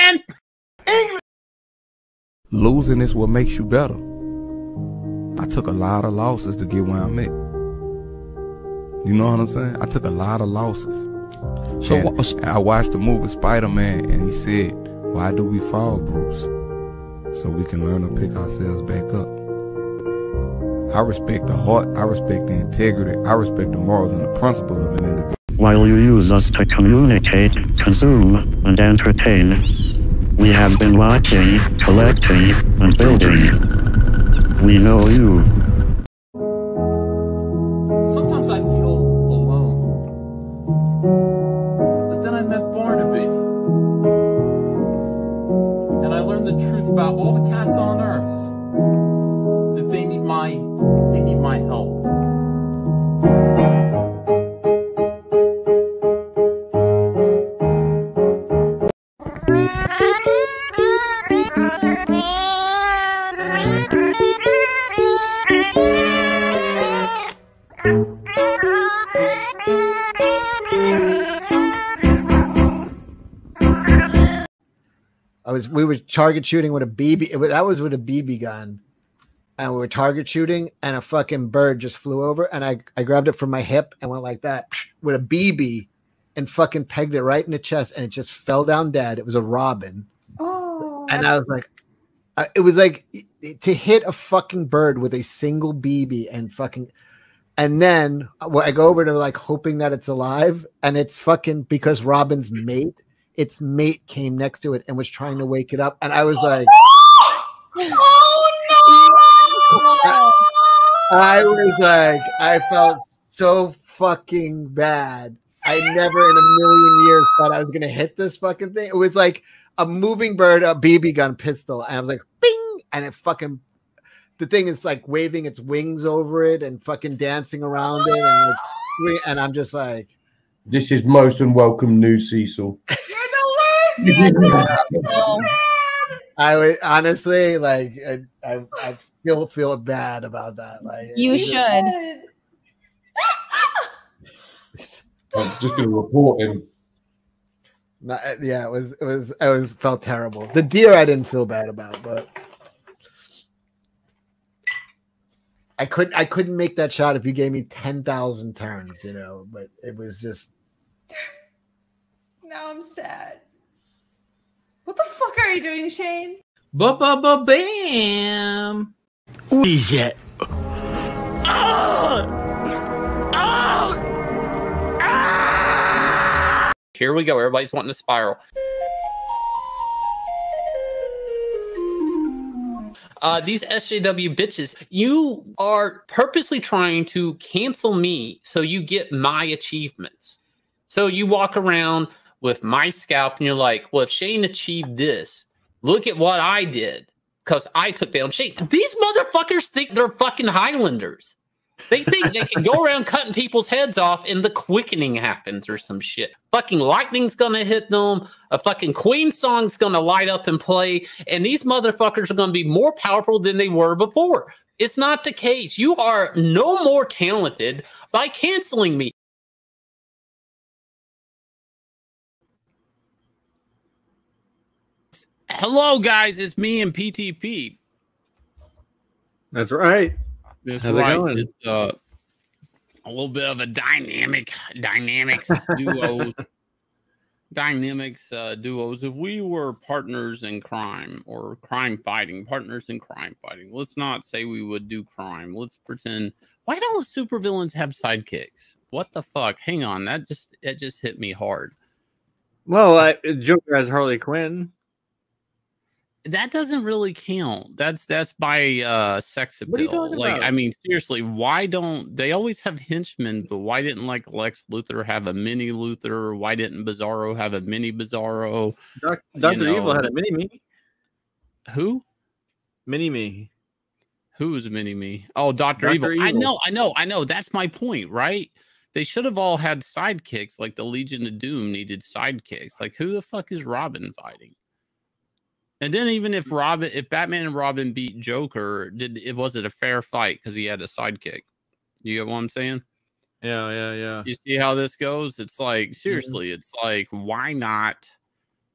again. Losing is what makes you better. I took a lot of losses to get where I'm at. You know what I'm saying? I took a lot of losses. So And what was, I watched the movie Spider Man, and he said, "Why do we fall, Bruce? So we can learn to pick ourselves back up." I respect the heart. I respect the integrity. I respect the morals and the principles of an individual. While you use us to communicate, consume, and entertain, we have been watching, collecting, and building. We know you. Sometimes I feel alone. But then I met Barnaby. And I learned the truth about all the I was we were target shooting with a BB. Was, that was with a BB gun, and we were target shooting, and a fucking bird just flew over, and I I grabbed it from my hip and went like that with a BB, and fucking pegged it right in the chest, and it just fell down dead. It was a robin, Oh, and I was like, I, it was like to hit a fucking bird with a single BB and fucking. And then uh, I go over to like hoping that it's alive, and it's fucking because Robin's mate, its mate came next to it and was trying to wake it up, and I was like, oh no! I was like, I felt so fucking bad. I never in a million years thought I was gonna hit this fucking thing. It was like a moving bird, a BB gun pistol, and I was like, bing, and it fucking. The thing is like waving its wings over it and fucking dancing around it, and like, and I'm just like, this is most unwelcome news, Cecil. I would honestly like, I, I, I still feel bad about that. Like, You should. I'm just going to report him. Not, yeah, it was it was it was felt terrible. The deer I didn't feel bad about, but I couldn't I couldn't make that shot if you gave me ten thousand turns, you know. But it was just Now I'm sad. What the fuck are you doing, Shane? Ba ba ba bam. What is it? Here we go. Everybody's wanting to spiral. Uh, these SJW bitches, you are purposely trying to cancel me so you get my achievements. So you walk around with my scalp and you're like, well, if Shane achieved this, look at what I did because I took down Shane. These motherfuckers think they're fucking Highlanders. They think they can go around cutting people's heads off and the quickening happens or some shit. Fucking lightning's gonna hit them. A fucking Queen song's gonna light up and play. And these motherfuckers are gonna be more powerful than they were before. It's not the case. You are no more talented by canceling me. Hello, guys. It's me and PTP. That's right. That's How's it right. going? It's uh, a little bit of a dynamic dynamics duos. dynamics uh, duos. If we were partners in crime or crime fighting, partners in crime fighting, let's not say we would do crime. Let's pretend. Why don't supervillains have sidekicks? What the fuck? Hang on, that just that just hit me hard. Well, I, Joker has Harley Quinn. That doesn't really count. That's that's by uh sex What are you appeal. Like about? I mean, seriously, why don't they always have henchmen? But why didn't like Lex Luthor have a mini Luthor? Why didn't Bizarro have a mini Bizarro? Doctor Evil had a mini me. Who? Mini me. Who is mini me? Oh, Doctor Dr. Evil. I know, I know, I know. That's my point, right? They should have all had sidekicks. Like the Legion of Doom needed sidekicks. Like who the fuck is Robin fighting? And then even if Robin, if Batman and Robin beat Joker, did it was it a fair fight because he had a sidekick? You get what I'm saying? Yeah, yeah, yeah. You see how this goes? It's Mm-hmm. like seriously, it's like why not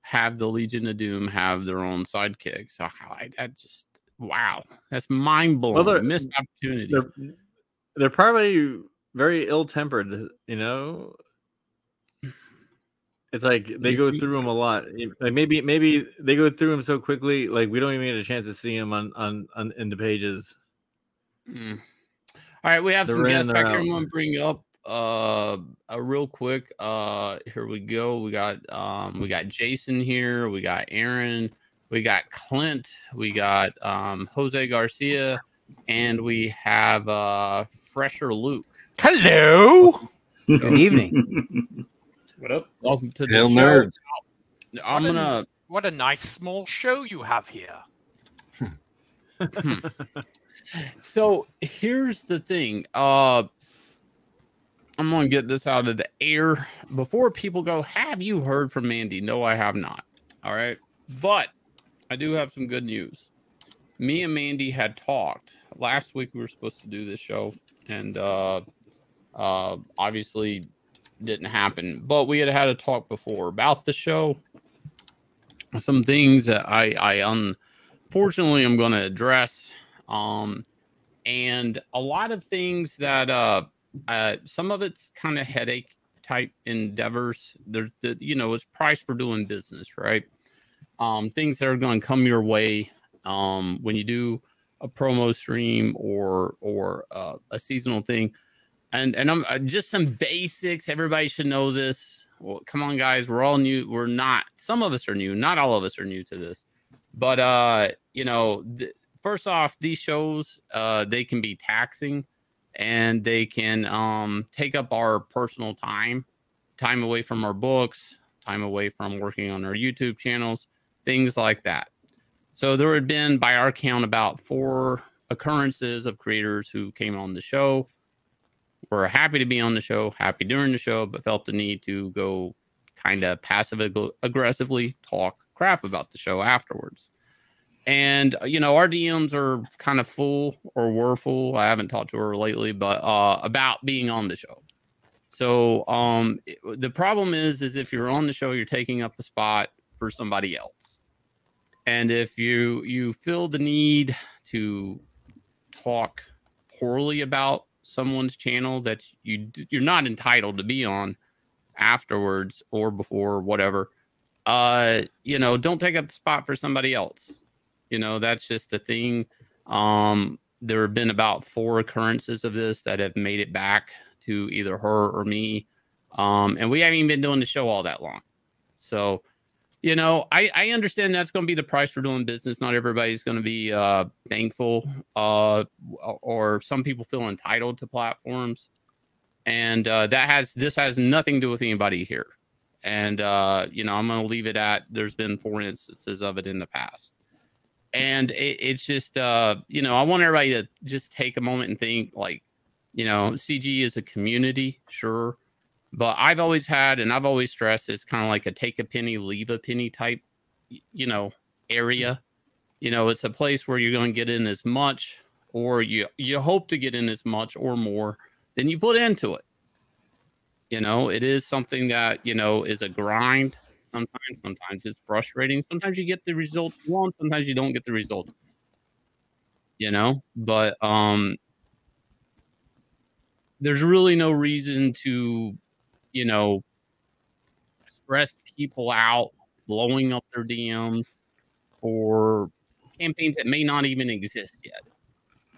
have the Legion of Doom have their own sidekick. So I, I just wow, that's mind blowing. Well, missed opportunity. They're they're probably very ill tempered. You know, it's like they go through them a lot. Like maybe maybe they go through them so quickly, like we don't even get a chance to see them on on, on in the pages. Mm. All right, we have They're some in, guests back here. I'm gonna bring up uh, uh real quick. Uh here we go. We got um we got Jason here, we got Aaron, we got Clint, we got um Jose Garcia, and we have uh Fresher Luke. Hello. Good evening. What up? Welcome to the Hail show. nerds. I'm What gonna What a nice small show you have here. So here's the thing. Uh I'm gonna get this out of the air before people go, have you heard from Mandy? No, I have not. All right. But I do have some good news. Me and Mandy had talked last week. We were supposed to do this show, and uh uh obviously didn't happen. But we had had a talk before about the show. Some things that I I unfortunately I'm gonna address um and a lot of things that uh uh some of it's kind of headache type endeavors there's the you know it's price for doing business right um things that are going to come your way um when you do a promo stream or or uh, a seasonal thing and and i'm uh, just some basics. Everybody should know this. Well come on guys. We're all new. We're not some of us are new. Not all of us are new to this. But uh you know th- first off these shows uh they can be taxing and they can um take up our personal time time away from our books time away from working on our youtube channels things like that. So there had been by our count about four occurrences of creators who came on the show were happy to be on the show happy during the show but felt the need to go kind of passive ag- aggressively talk crap about the show afterwards and uh, you know our DMs are kind of full or were full. I haven't talked to her lately, but uh, about being on the show. So um, it- the problem is, is if you're on the show, you're taking up a spot for somebody else, and if you you feel the need to talk poorly about someone's channel that you you're not entitled to be on afterwards or before whatever uh you know don't take up the spot for somebody else. You know that's just the thing. Um there have been about four occurrences of this that have made it back to either her or me. Um and we haven't even been doing the show all that long. So you know i i understand that's going to be the price for doing business. Not everybody's going to be uh thankful uh or some people feel entitled to platforms. And uh that has this has nothing to do with anybody here. And uh you know i'm going to leave it at there's been four instances of it in the past. And it, it's just uh you know i want everybody to just take a moment and think like you know cg is a community sure but i've always had and i've always stressed it's kind of like a take a penny leave a penny type you know area. You know it's a place where you're going to get in as much or you you hope to get in as much or more than you put into it. You know it is something that you know is a grind sometimes sometimes it's frustrating sometimes you get the result you want sometimes you don't get the result. You know but um there's really no reason to you know stress people out blowing up their dms for campaigns that may not even exist yet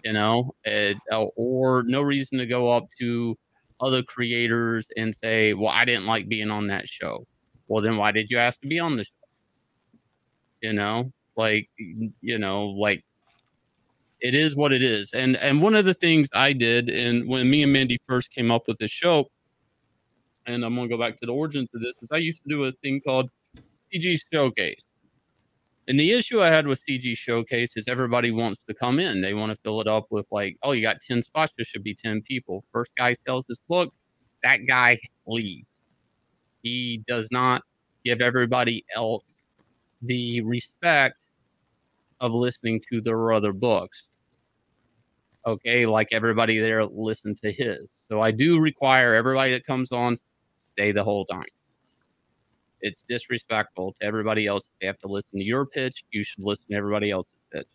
you know it, uh, or no reason to go up to other creators and say well i didn't like being on that show. Well then why did you ask to be on the show? You know like you know like it is what it is. And and one of the things i did and when me and mandy first came up with this show and i'm going to go back to the origins of this is i used to do a thing called cg showcase and the issue i had with cg showcase is everybody wants to come in they want to fill it up with like oh you got 10 spots there should be 10 people first guy sells this book that guy leaves he does not give everybody else the respect of listening to their other books. Okay, like everybody there listen to his. So I do require everybody that comes on stay the whole time. It's disrespectful to everybody else. They have to listen to your pitch. You should listen to everybody else's pitch.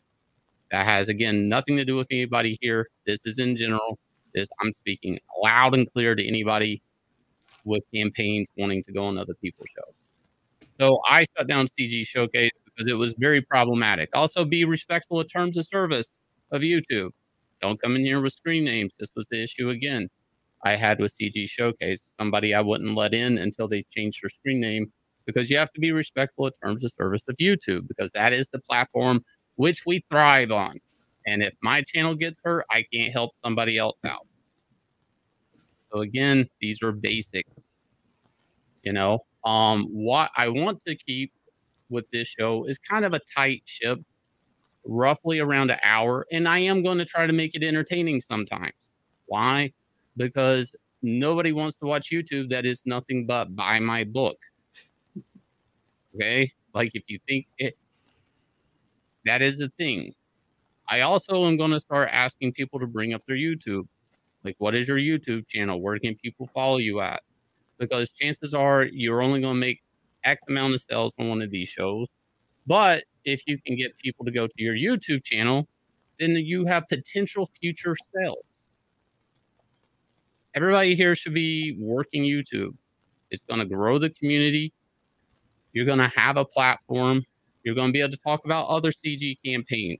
That has again nothing to do with anybody here. This is in general. This I'm speaking loud and clear to anybody with campaigns wanting to go on other people's shows. So I shut down CG Showcase because it was very problematic. Also, be respectful of terms of service of YouTube. Don't come in here with screen names. This was the issue again. I had with CG Showcase. Somebody I wouldn't let in until they changed their screen name because you have to be respectful of terms of service of YouTube because that is the platform which we thrive on. And if my channel gets hurt, I can't help somebody else out. So again, these are basics. You know, um, what I want to keep with this show is kind of a tight ship, roughly around an hour, and I am going to try to make it entertaining sometimes. Why? Because nobody wants to watch YouTube that is nothing but buy my book. Okay, like if you think it, that is a thing. I also am going to start asking people to bring up their YouTube. Like, what is your YouTube channel? Where can people follow you at? Because chances are you're only going to make X amount of sales on one of these shows. But if you can get people to go to your YouTube channel, then you have potential future sales. Everybody here should be working YouTube. It's going to grow the community. You're going to have a platform. You're going to be able to talk about other CG campaigns.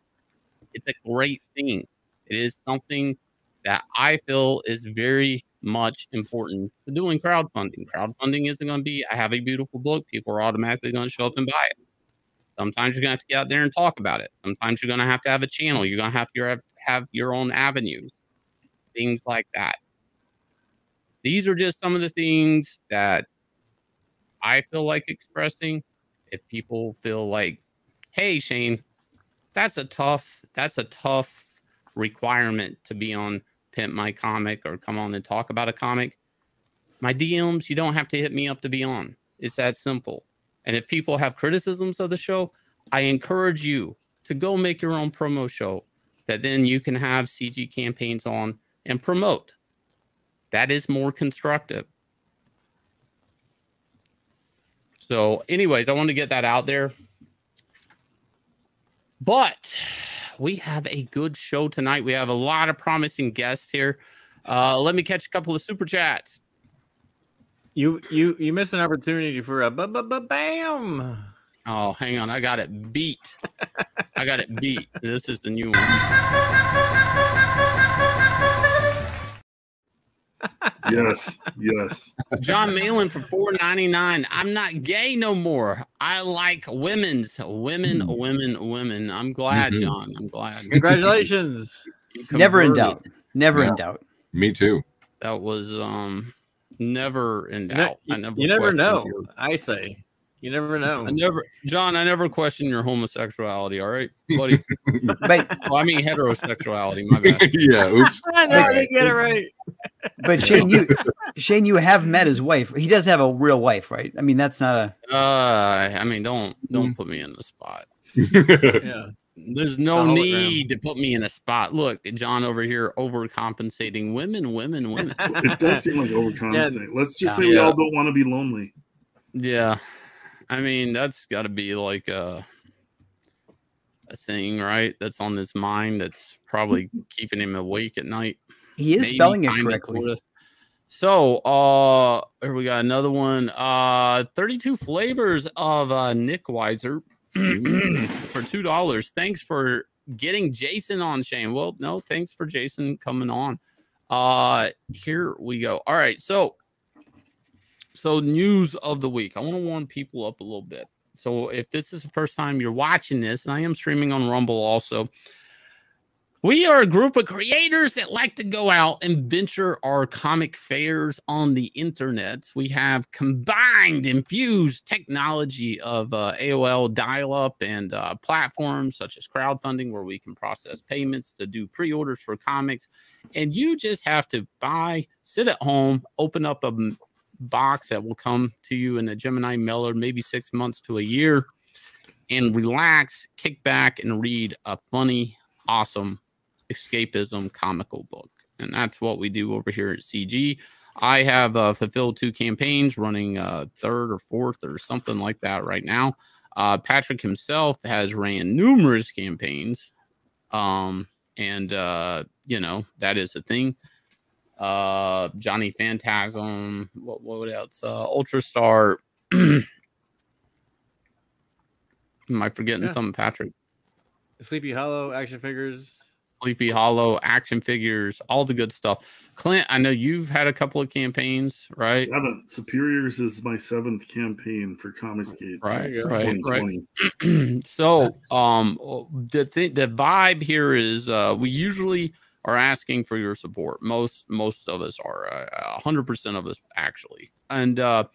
It's a great thing. It is something that I feel is very much important to doing crowdfunding. Crowdfunding isn't going to be, I have a beautiful book, people are automatically going to show up and buy it. Sometimes you're going to have to get out there and talk about it. Sometimes you're going to have to have a channel. You're going to have to have, your own avenues, things like that. These are just some of the things that I feel like expressing. If people feel like, hey, Shane, that's a tough, that's a tough requirement to be on Pimp My Comic or come on and talk about a comic. My DMs, you don't have to hit me up to be on. It's that simple. And if people have criticisms of the show, I encourage you to go make your own promo show that then you can have CG campaigns on and promote. That is more constructive. So, anyways, I want to get that out there. But we have a good show tonight. We have a lot of promising guests here. Uh, let me catch a couple of super chats. You you you missed an opportunity for a ba ba ba bam. Oh, hang on, I got it beat. I got it beat. This is the new one. Yes, yes. John Malin for four ninety nine. I'm not gay no more. I like women's women, women, women. I'm glad, Mhm. John. I'm glad. Congratulations. Never in doubt. Never Yeah. in doubt. Me too. That was um never in You, doubt. I you- never you never know. your- I say, you never know. I never, John. I never question your homosexuality. All right, buddy. But well, I mean heterosexuality. My bad. yeah. Oops. I know, I didn't get it right. but Shane, you Shane, you have met his wife. He does have a real wife, right? I mean, that's not a Uh, I mean, don't don't put me in the spot. Yeah. There's no A need to put me in a spot. Look, John over here overcompensating women, women, women. It does seem like overcompensate. Let's just say Yeah. we all don't want to be lonely. Yeah, I mean that's got to be like a a thing, right? That's on his mind. That's probably keeping him awake at night. he is Maybe, spelling it correctly. sorta. So, uh, here we got another one. Uh, 32 flavors of uh, Nick Weiser for two dollars. Thanks for getting Jason on, Shane. Well, no, thanks for Jason coming on. Uh, here we go. All right, so so news of the week. I want to warm people up a little bit. So if this is the first time you're watching this, and I am streaming on Rumble also, we are a group of creators that like to go out and venture our comic fairs on the internet. We have combined, infused technology of uh, AOL dial up and uh, platforms such as crowdfunding, where we can process payments to do pre orders for comics. And you just have to buy, sit at home, open up a box that will come to you in a Gemini mailer, maybe six months to a year, and relax, kick back, and read a funny, awesome escapism comical book. And that's what we do over here at CG. I have uh, fulfilled two campaigns, running uh, third or fourth or something like that right now. Uh, Patrick himself has ran numerous campaigns, um, and uh, you know that is a thing. Uh, Johnny Phantasm, what what else? Uh, Ultra Star. Am I forgetting Yeah. something, Patrick? Sleepy Hollow action figures. Sleepy Hollow, action figures, all the good stuff. Clint, I know you've had a couple of campaigns, right? Seven. Superiors is my seventh campaign for Comicsgate. Right, since right, 2020. so um the th- the vibe here is uh we usually are asking for your support. Most most of us are uh, 100% of us actually. And uh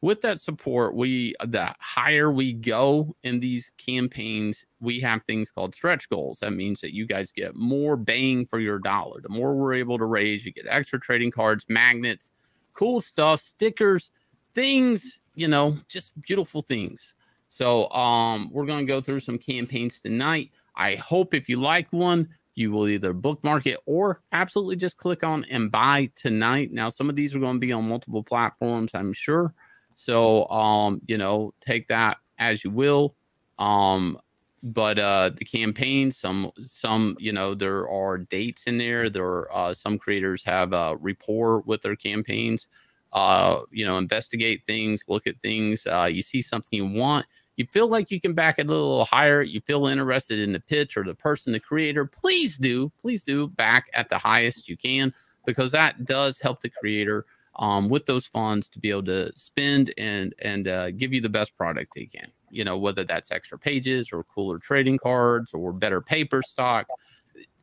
with that support we the higher we go in these campaigns we have things called stretch goals. That means that you guys get more bang for your dollar. The more we're able to raise you get extra trading cards magnets cool stuff stickers things you know just beautiful things. So um, we're going to go through some campaigns tonight. I hope if you like one, you will either bookmark it or absolutely just click on and buy tonight. Now, some of these are going to be on multiple platforms, I'm sure. So um, you know, take that as you will. Um, but uh the campaign some some you know there are dates in there there are uh, some creators have uh rapport with their campaigns uh you know investigate things look at things uh you see something you want you feel like you can back it a little higher you feel interested in the pitch or the person the creator please do please do back at the highest you can because that does help the creator um, with those funds to be able to spend and and uh, give you the best product they can. You know whether that's extra pages or cooler trading cards or better paper stock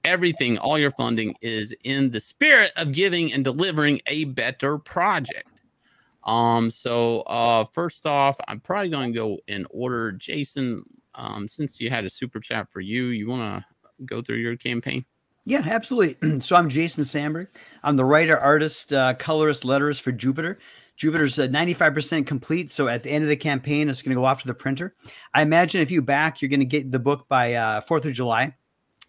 everything all your funding is in the spirit of giving and delivering a better project um so uh first off i'm probably going to go in order jason um since you had a super chat for you you want to go through your campaign Yeah, absolutely. so I'm Jason Sandberg. I'm the writer, artist, uh, colorist, letterist for Jupiter. Jupiter's uh, 95% complete. So at the end of the campaign, it's going to go off to the printer. I imagine if you back, you're going to get the book by uh, 4th of July.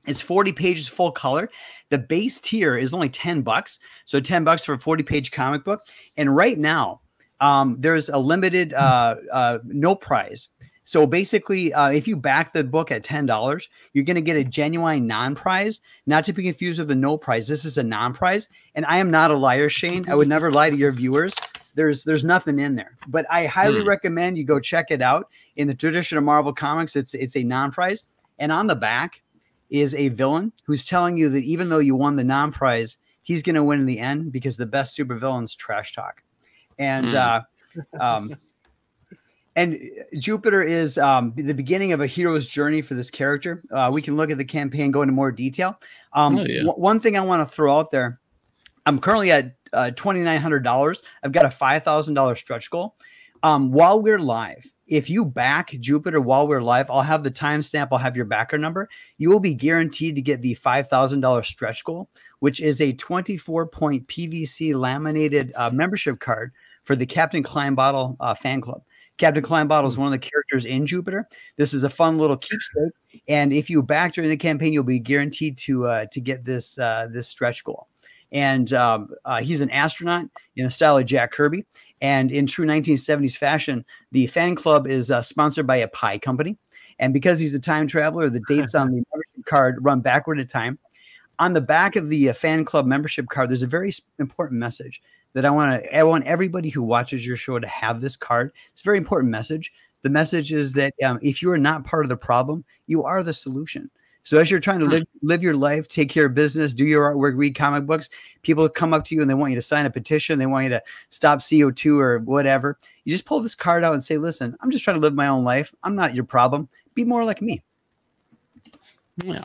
It's 40 pages full color. The base tier is only 10 bucks. So 10 bucks for a 40 page comic book. And right now, um, there's a limited uh, uh, no prize. So basically, uh, if you back the book at ten dollars, you're going to get a genuine non-prize, not to be confused with the no prize. This is a non-prize, and I am not a liar, Shane. I would never lie to your viewers. There's there's nothing in there, but I highly Hmm. recommend you go check it out. In the tradition of Marvel Comics, it's it's a non-prize, and on the back is a villain who's telling you that even though you won the non-prize, he's going to win in the end because the best supervillain's trash talk, and Hmm. uh, um, and Jupiter is um, the beginning of a hero's journey for this character. Uh, we can look at the campaign, go into more detail. Um, Oh, yeah. one thing I want to throw out there I'm currently at uh, $2,900. I've got a $5,000 stretch goal. Um, while we're live, if you back Jupiter while we're live, I'll have the timestamp, I'll have your backer number. You will be guaranteed to get the $5,000 stretch goal, which is a 24 point PVC laminated uh, membership card for the Captain Kleinbottle uh, fan club. Captain Kleinbottle is one of the characters in Jupiter. This is a fun little keepsake, and if you back during the campaign, you'll be guaranteed to uh, to get this uh, this stretch goal. And um, uh, he's an astronaut in the style of Jack Kirby. And in true 1970s fashion, the fan club is uh, sponsored by a pie company. And because he's a time traveler, the dates on the membership card run backward in time. On the back of the uh, fan club membership card, there's a very important message that I want to. I want everybody who watches your show to have this card. It's a very important message. The message is that um, if you are not part of the problem, you are the solution. So as you're trying to live live your life, take care of business, do your artwork, read comic books, people come up to you and they want you to sign a petition, they want you to stop CO2 or whatever. You just pull this card out and say, "Listen, I'm just trying to live my own life. I'm not your problem. Be more like me." yeah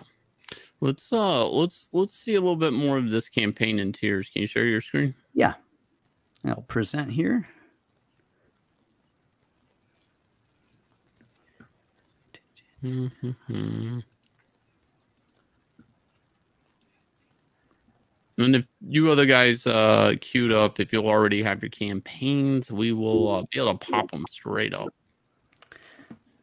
let's uh let's let's see a little bit more of this campaign in tears can you share your screen Yeah. I'll present here. Mhm. And if you other guys uh queued up, if you'll already have your campaigns, we will uh, be able to pop them straight up.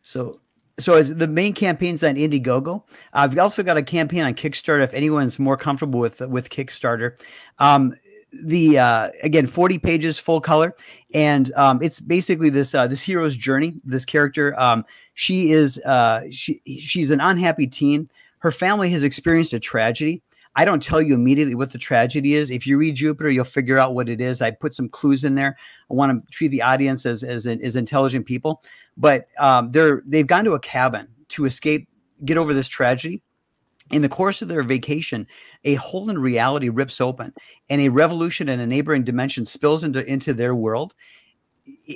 So, so it's the main campaign's on Indiegogo. I've also got a campaign on Kickstarter. If anyone's more comfortable with with Kickstarter, um, the uh, again 40 pages full color. And um, it's basically this uh, this hero's journey this character. Um, she is uh, she she's an unhappy teen. Her family has experienced a tragedy. I don't tell you immediately what the tragedy is. If you read jupiter you'll figure out what it is. I put some clues in there. I want to treat the audience as as, as intelligent people. But um, they're they've gone to a cabin to escape get over this tragedy in the course of their vacation, a hole in reality rips open and a revolution in a neighboring dimension spills into, into their world.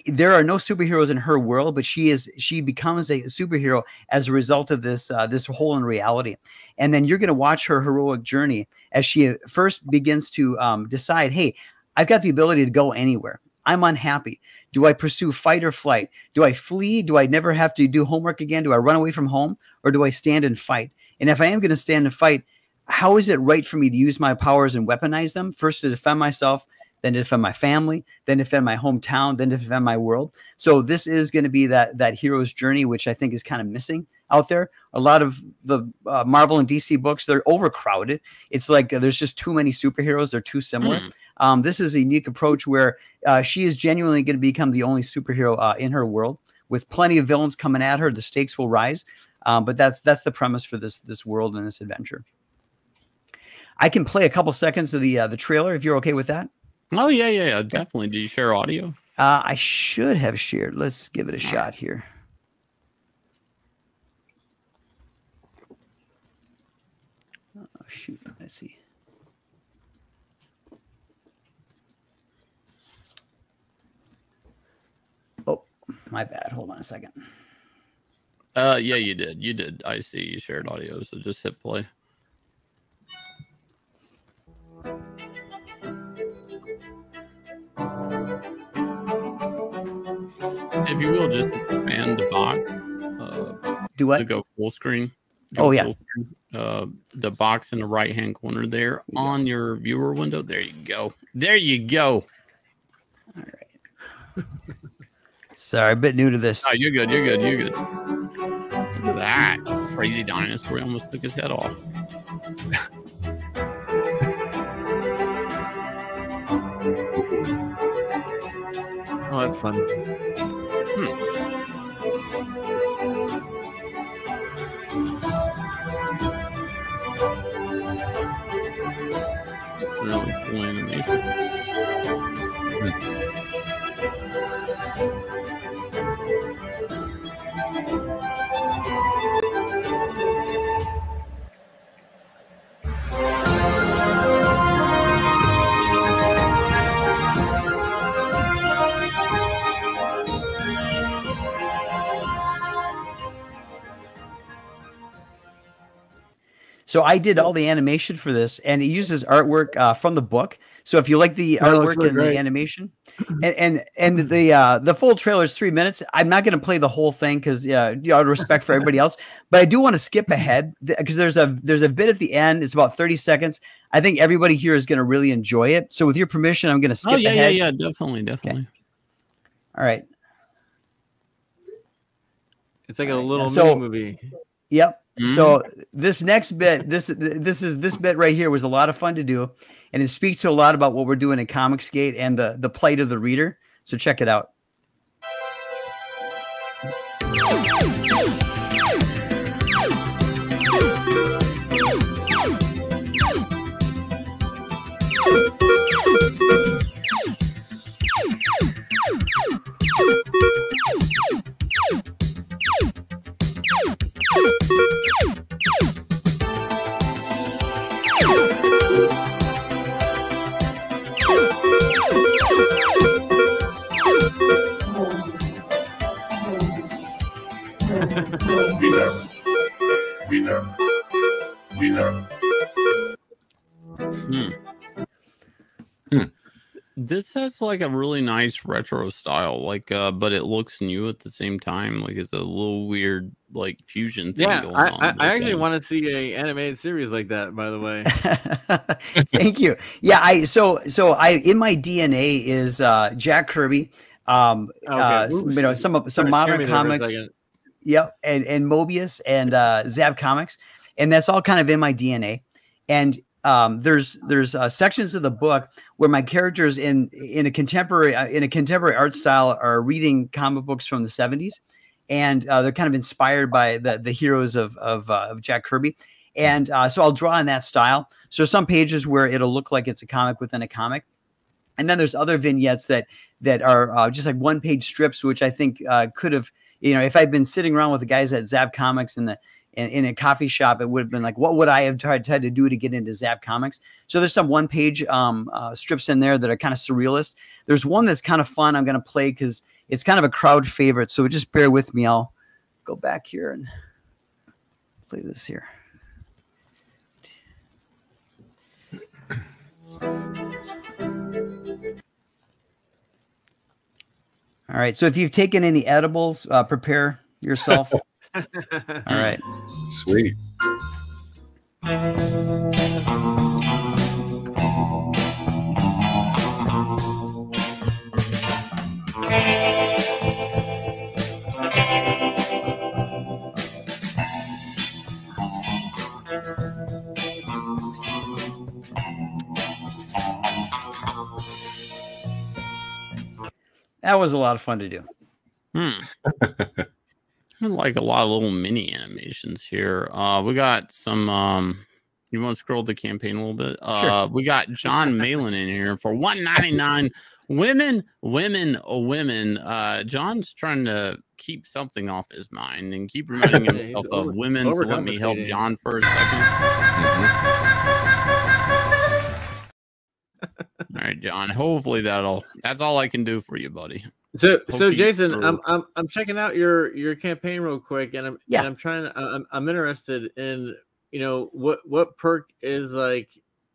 There are no superheroes in her world, but she is she becomes a superhero as a result of this uh, this hole in reality. And then you're going to watch her heroic journey as she first begins to um, decide, hey, I've got the ability to go anywhere. I'm unhappy. Do I pursue fight or flight? Do I flee? Do I never have to do homework again? Do I run away from home or do I stand and fight? And if I am going to stand and fight, how is it right for me to use my powers and weaponize them? First to defend myself, then to defend my family, then to defend my hometown, then to defend my world. So this is going to be that that hero's journey, which I think is kind of missing out there. A lot of the uh, Marvel and DC books they're overcrowded. It's like uh, there's just too many superheroes. They're too similar. Mm. Um, this is a unique approach where uh, she is genuinely going to become the only superhero uh, in her world, with plenty of villains coming at her. The stakes will rise, um, but that's that's the premise for this this world and this adventure. I can play a couple seconds of the uh, the trailer if you're okay with that. Oh yeah, yeah, yeah, definitely. Did you share audio? Uh, I should have shared. Let's give it a shot here. Oh shoot! Let's see. Oh, my bad. Hold on a second. Uh, yeah, you did. You did. I see you shared audio, so just hit play. If you will, just expand the box. Uh, Do what? To go full screen. Oh, yeah. screen. Uh, the box in the right hand corner there on your viewer window. There you go. There you go. All right. Sorry, a bit new to this. Oh, you're good. You're good. You're good. Look at that crazy dinosaur. He almost took his head off. Oh, that's fun. Hmm. Really cool animation. Hmm. So I did all the animation for this, and it uses artwork uh, from the book. So if you like the Yeah, it looks artwork really and great. the animation, and and, and the uh, the full trailer is three minutes. I'm not going to play the whole thing because yeah, you know, out of respect for everybody else. But I do want to skip ahead because there's a there's a bit at the end. It's about 30 seconds. I think everybody here is going to really enjoy it. So with your permission, I'm going to skip Oh yeah, yeah, ahead. yeah. Definitely, definitely. All right. It's like a little so- mini movie. Yep. Mm-hmm. So this next bit, this this is this bit right here was a lot of fun to do, and it speaks to a lot about what we're doing in Comicsgate and the the plight of the reader. So check it out. Winner. Winner. Winner. Hmm. This has like a really nice retro style, like uh, but it looks new at the same time. Like it's a little weird like fusion thing Yeah, going I, on. I, I actually want to see a animated series like that. By the way, Thank you. Yeah, I so so I in my DNA is uh Jack Kirby, um Okay. uh Ooh, you know some of some modern scare me there for a comics. second. Yep, and and Moebius and uh Zap Comics, and that's all kind of in my DNA. And um, there's there's uh, sections of the book where my characters in in a contemporary uh, in a contemporary art style are reading comic books from the 70s, and uh, they're kind of inspired by the the heroes of of, uh, of Jack Kirby. And uh, so I'll draw in that style. So some pages where it'll look like it's a comic within a comic, and then there's other vignettes that that are uh, just like one page strips, which I think uh, could have, you know, if I'd been sitting around with the guys at Zap Comics and the in, in a coffee shop, it would have been like, what would I have tried, tried to do to get into Zap Comics? So there's some one page um, uh, strips in there that are kind of surrealist. There's one that's kind of fun. I'm going to play because it's kind of a crowd favorite. So just bear with me. I'll go back here and play this here. All right. So if you've taken any edibles, uh, prepare yourself. All right. Sweet. That was a lot of fun to do. Hmm. Like a lot of little mini animations here. Uh, we got some. Um, you want to scroll the campaign a little bit? Uh, we got John Malin in here for one ninety nine. women, women, oh, women. Uh, John's trying to keep something off his mind and keep reminding himself over- of women. So let me help. John for a second. All right, John. Hopefully that'll. That's all I can do for you, buddy. So, Hope so Jason, through. I'm, I'm I'm checking out your your campaign real quick, and I'm Yeah. and I'm trying to I'm I'm interested in you know what what perk is like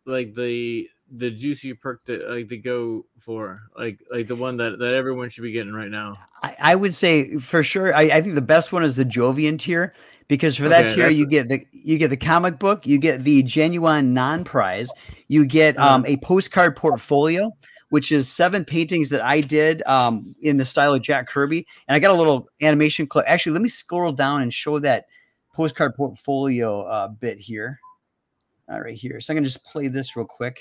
like the the juicy perk to like to go for like like the one that that everyone should be getting right now. I, I would say for sure. I, I think the best one is the Jovian tier because for that Okay, tier that's- you get the you get the comic book, you get the genuine non prize, you get um, a postcard portfolio, which is seven paintings that I did um, in the style of Jack Kirby, and I got a little animation clip. Actually, let me scroll down and show that postcard portfolio uh, bit here. All right, here. So I'm gonna just play this real quick.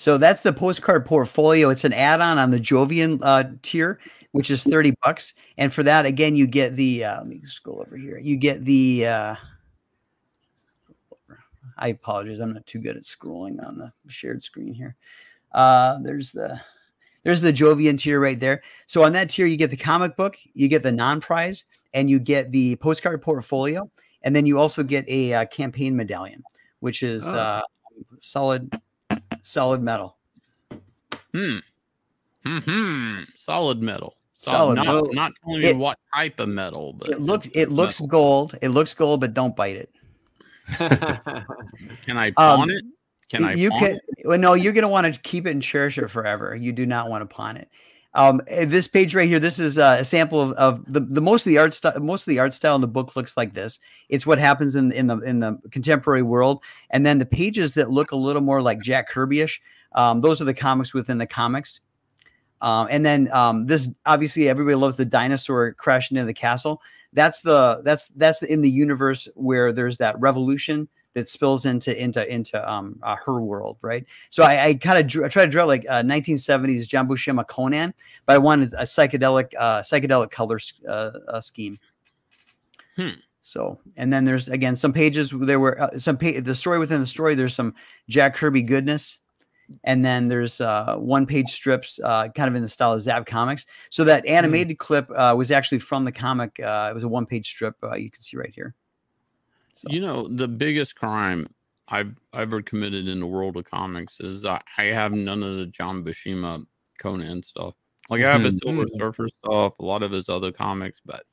So that's the postcard portfolio. It's an add-on on the Jovian uh, tier, which is 30 bucks. And for that, again, you get the uh, let me scroll over here. You get the uh, I apologize, I'm not too good at scrolling on the shared screen here. Uh, there's the there's the Jovian tier right there. So on that tier, you get the comic book, you get the non-prize, and you get the postcard portfolio, and then you also get a uh, campaign medallion, which is Oh. uh, solid solid metal. Hmm. Hmm. Solid metal. Solid not, metal. Not telling It- you what type of metal, but It looks it's it looks metal. gold. It looks gold, but don't bite it. Can I pawn Um, it? Can I? you pawn can it? well no you're going to want to keep it and cherish it forever you do not want to pawn it um eh, this page right here this is uh, a sample of, of the, the most of the art style most of the art style in the book looks like this. It's what happens in in the in the contemporary world. And then the pages that look a little more like jack kirby-ish um, those are the comics within the comics. Um, and then um, this obviously everybody loves the dinosaur crashing into the castle. That's the that's that's in the universe where there's that revolution that spills into into into um uh, her world, right? So I, I kind of drew, I try to draw like uh, 1970s John Buscema Conan, but I wanted a psychedelic uh, psychedelic color uh, uh, scheme. Hmm. So and then there's again some pages there were uh, some pa- the story within the story. There's some Jack Kirby goodness, and then there's uh, one page strips, uh, kind of in the style of Zap Comics. So that animated clip uh, was actually from the comic. Uh, it was a one page strip. Uh, you can see right here. You know, the biggest crime I've ever committed in the world of comics is I, I have none of the John Buscema Conan stuff. Like I have his Silver Mhm. Surfer stuff, a lot of his other comics, but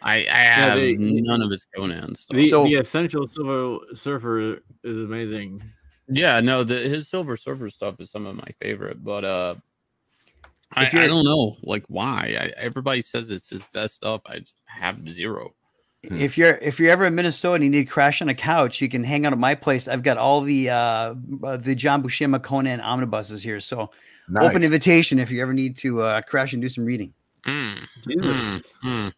I, I Yeah, have they- none of his Conan stuff. The, the essential silver surfer is amazing. Yeah, no, the his Silver Surfer stuff is some of my favorite, but uh I, If I don't know, like why. I, everybody says it's his best stuff. I have zero. If you're if you're ever in Minnesota and you need to crash on a couch, you can hang out at my place. I've got all the uh uh, the John Buscema Conan omnibuses here. So open invitation if you ever need to uh crash and do some reading. Mm, mm, mm. If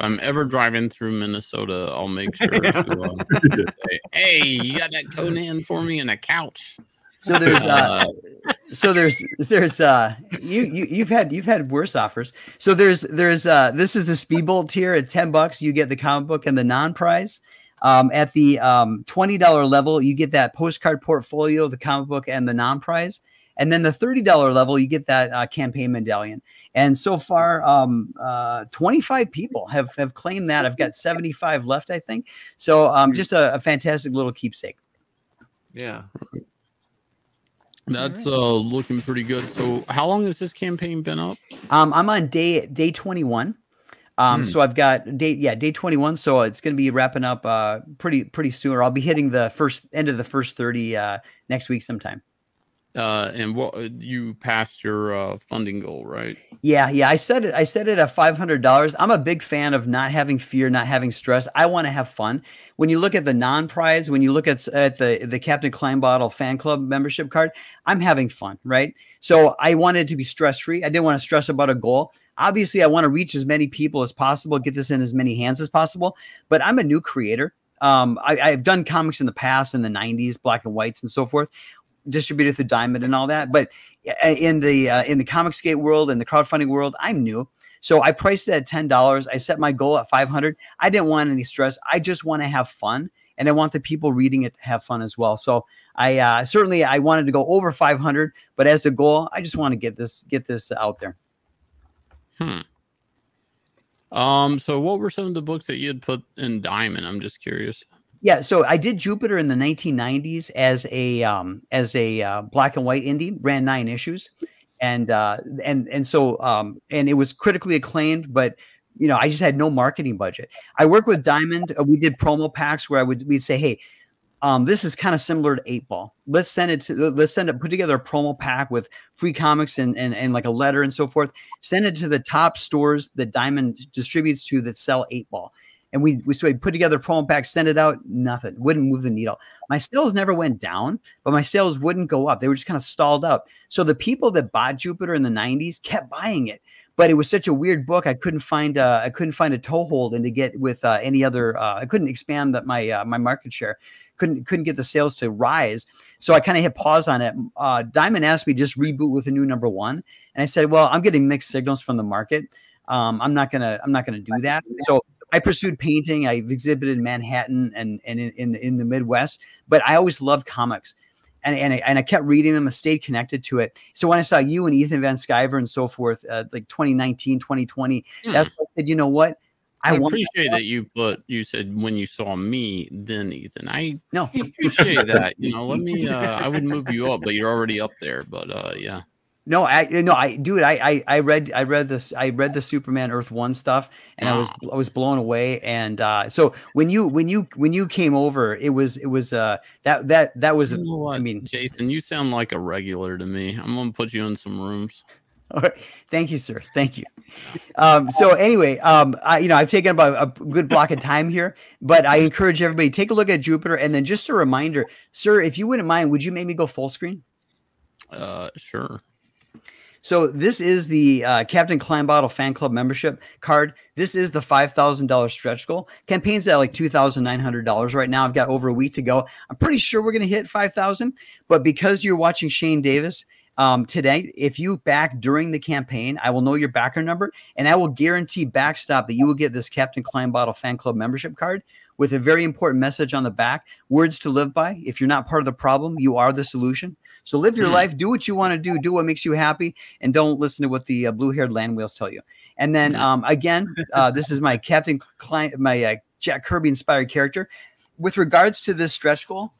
I'm ever driving through Minnesota, I'll make sure to uh, say, "Hey, you got that Conan for me and a couch." So there's uh, so there's there's uh you, you you've had you've had worse offers. So there's there's uh this is the Speedbolt tier at 10 bucks you get the comic book and the non-prize. Um at the um $20 level you get that postcard portfolio, the comic book and the non-prize. And then the $30 level you get that uh, campaign medallion. And so far um uh 25 people have have claimed that. I've got 75 left I think. So um just a, a fantastic little keepsake. Yeah. That's uh looking pretty good. So, how long has this campaign been up? Um, I'm on day day 21. Um, Hmm. so I've got day yeah day 21. So it's going to be wrapping up uh pretty pretty soon. Or I'll be hitting the first end of the first 30 uh next week sometime. Uh, and what uh, you passed your uh, funding goal, right? Yeah, yeah. I said it. I said it at five hundred dollars. I'm a big fan of not having fear, not having stress. I want to have fun. When you look at the non-prize, when you look at, at the the Captain Klein Bottle fan club membership card, I'm having fun, right? So I wanted to be stress free. I didn't want to stress about a goal. Obviously, I want to reach as many people as possible, get this in as many hands as possible. But I'm a new creator. Um, I, I've done comics in the past, in the '90s, black and whites, and so forth distributed through Diamond and all that. But uh, in the uh, in the Comicsgate world and the crowdfunding world, I'm new. So I priced it at ten dollars. I set my goal at five hundred. I didn't want any stress. I just want to have fun, and I want the people reading it to have fun as well. So I uh, certainly I wanted to go over five hundred, but as a goal, I just want to get this get this out there. Hmm. Um. So, what were some of the books that you had put in Diamond? I'm just curious. Yeah, so I did Jupiter in the 1990s as a um, as a uh, black and white indie, ran nine issues, and uh, and and so um, and it was critically acclaimed, but you know I just had no marketing budget. I work with Diamond. Uh, we did promo packs where I would we'd say, hey, um, this is kind of similar to Eightball. Let's send it to let's send it put together a promo pack with free comics and and and like a letter and so forth. Send it to the top stores that Diamond distributes to that sell Eightball and we we so we put together a promo pack, send it out, nothing, wouldn't move the needle. My sales never went down, but my sales wouldn't go up. They were just kind of stalled up. So the people that bought Jupiter in the '90s kept buying it, but it was such a weird book. I couldn't find uh, I couldn't find a toehold and to get with uh, any other. Uh, I couldn't expand that my uh, my market share. Couldn't couldn't get the sales to rise. So I kind of hit pause on it. Uh, Diamond asked me just reboot with a new number one, and I said, well, I'm getting mixed signals from the market. Um, I'm not gonna I'm not gonna do that. So I pursued painting. I've exhibited in Manhattan and and in, in in the Midwest, but I always loved comics. And, and, I, and I kept reading them and stayed connected to it. So when I saw you and Ethan Van Sciver and so forth, uh, like 2019, 2020, Hmm. that's when I said, you know what? I, want appreciate that you put. You said when you saw me, then Ethan. I no appreciate that. You know, let me. Uh, I would move you up, but you're already up there. But uh, yeah. No, I no, I dude, I, I I read I read this I read the Superman Earth One stuff, and I was I was blown away. And uh, so when you when you when you came over, it was it was uh that that that was You know what, I mean, Jason, you sound like a regular to me. I'm gonna put you in some rooms. All right. Thank you, sir. Thank you. Um, so anyway, um, I, you know, I've taken about a good block of time here, but I encourage everybody take a look at Jupiter, and then just a reminder, sir, if you wouldn't mind, would you make me go full screen? Uh, sure. So this is the uh, Captain Klein Bottle Fan Club membership card. This is the five thousand dollars stretch goal. Campaign's at like two thousand nine hundred dollars right now. I've got over a week to go. I'm pretty sure we're going to hit five thousand. But because you're watching Shane Davis um, today, if you back during the campaign, I will know your backer number, and I will guarantee backstop that you will get this Captain Klein Bottle Fan Club membership card with a very important message on the back: words to live by. If you're not part of the problem, you are the solution. So live your Hmm. life, do what you want to do, do what makes you happy, and don't listen to what the uh, blue-haired land whales tell you. And then um, again, uh, this is my Captain Klein, my uh, Jack Kirby inspired character. With regards to this stretch goal,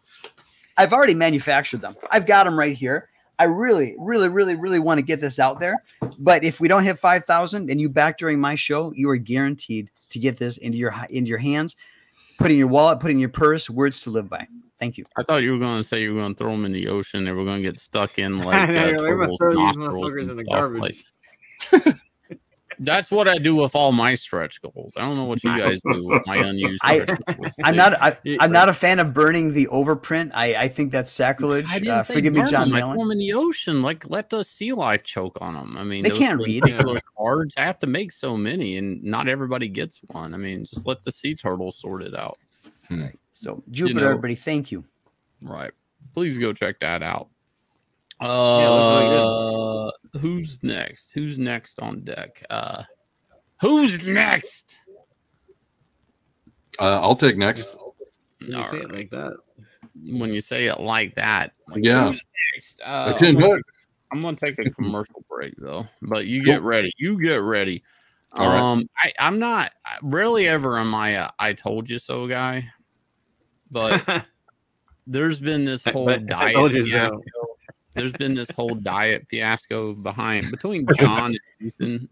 I've already manufactured them. I've got them right here. I really, really, really, really want to get this out there. But if we don't hit five thousand and you back during my show, you are guaranteed to get this into your into your hands, put in your wallet, put in your purse. Words to live by. Thank you. I thought you were going to say you were going to throw them in the ocean. They were going to get stuck in like know, uh, you're I'm gonna turtles' throw these nostrils motherfuckers in the garbage. Like, That's what I do with all my stretch goals. I don't know what you guys do with my unused. I, I'm not. I, I'm not a fan of burning the overprint. I, I think that's sacrilege. I didn't Uh, say forgive me, John them. I throw them in the ocean. Like let the sea life choke on them. I mean, They those can't read. particular cards. I have to make so many, and not everybody gets one. I mean, just let the sea turtles sort it out. So Jupiter, know- everybody, thank you. Right. Please go check that out. it looks really Uh, who's next? Who's next on deck? Uh, who's next? Uh, I'll take next. You say it like that. When you say it like that, like, Yeah. who's next? Uh, I can't I'm, gonna. I'm gonna take a commercial break though, but you get ready. You get ready. All right. um, I, I'm not I- rarely ever am I a I told you so guy, but there's been this whole But diet told you so. fiasco. There's been this whole diet fiasco behind between John and Ethan.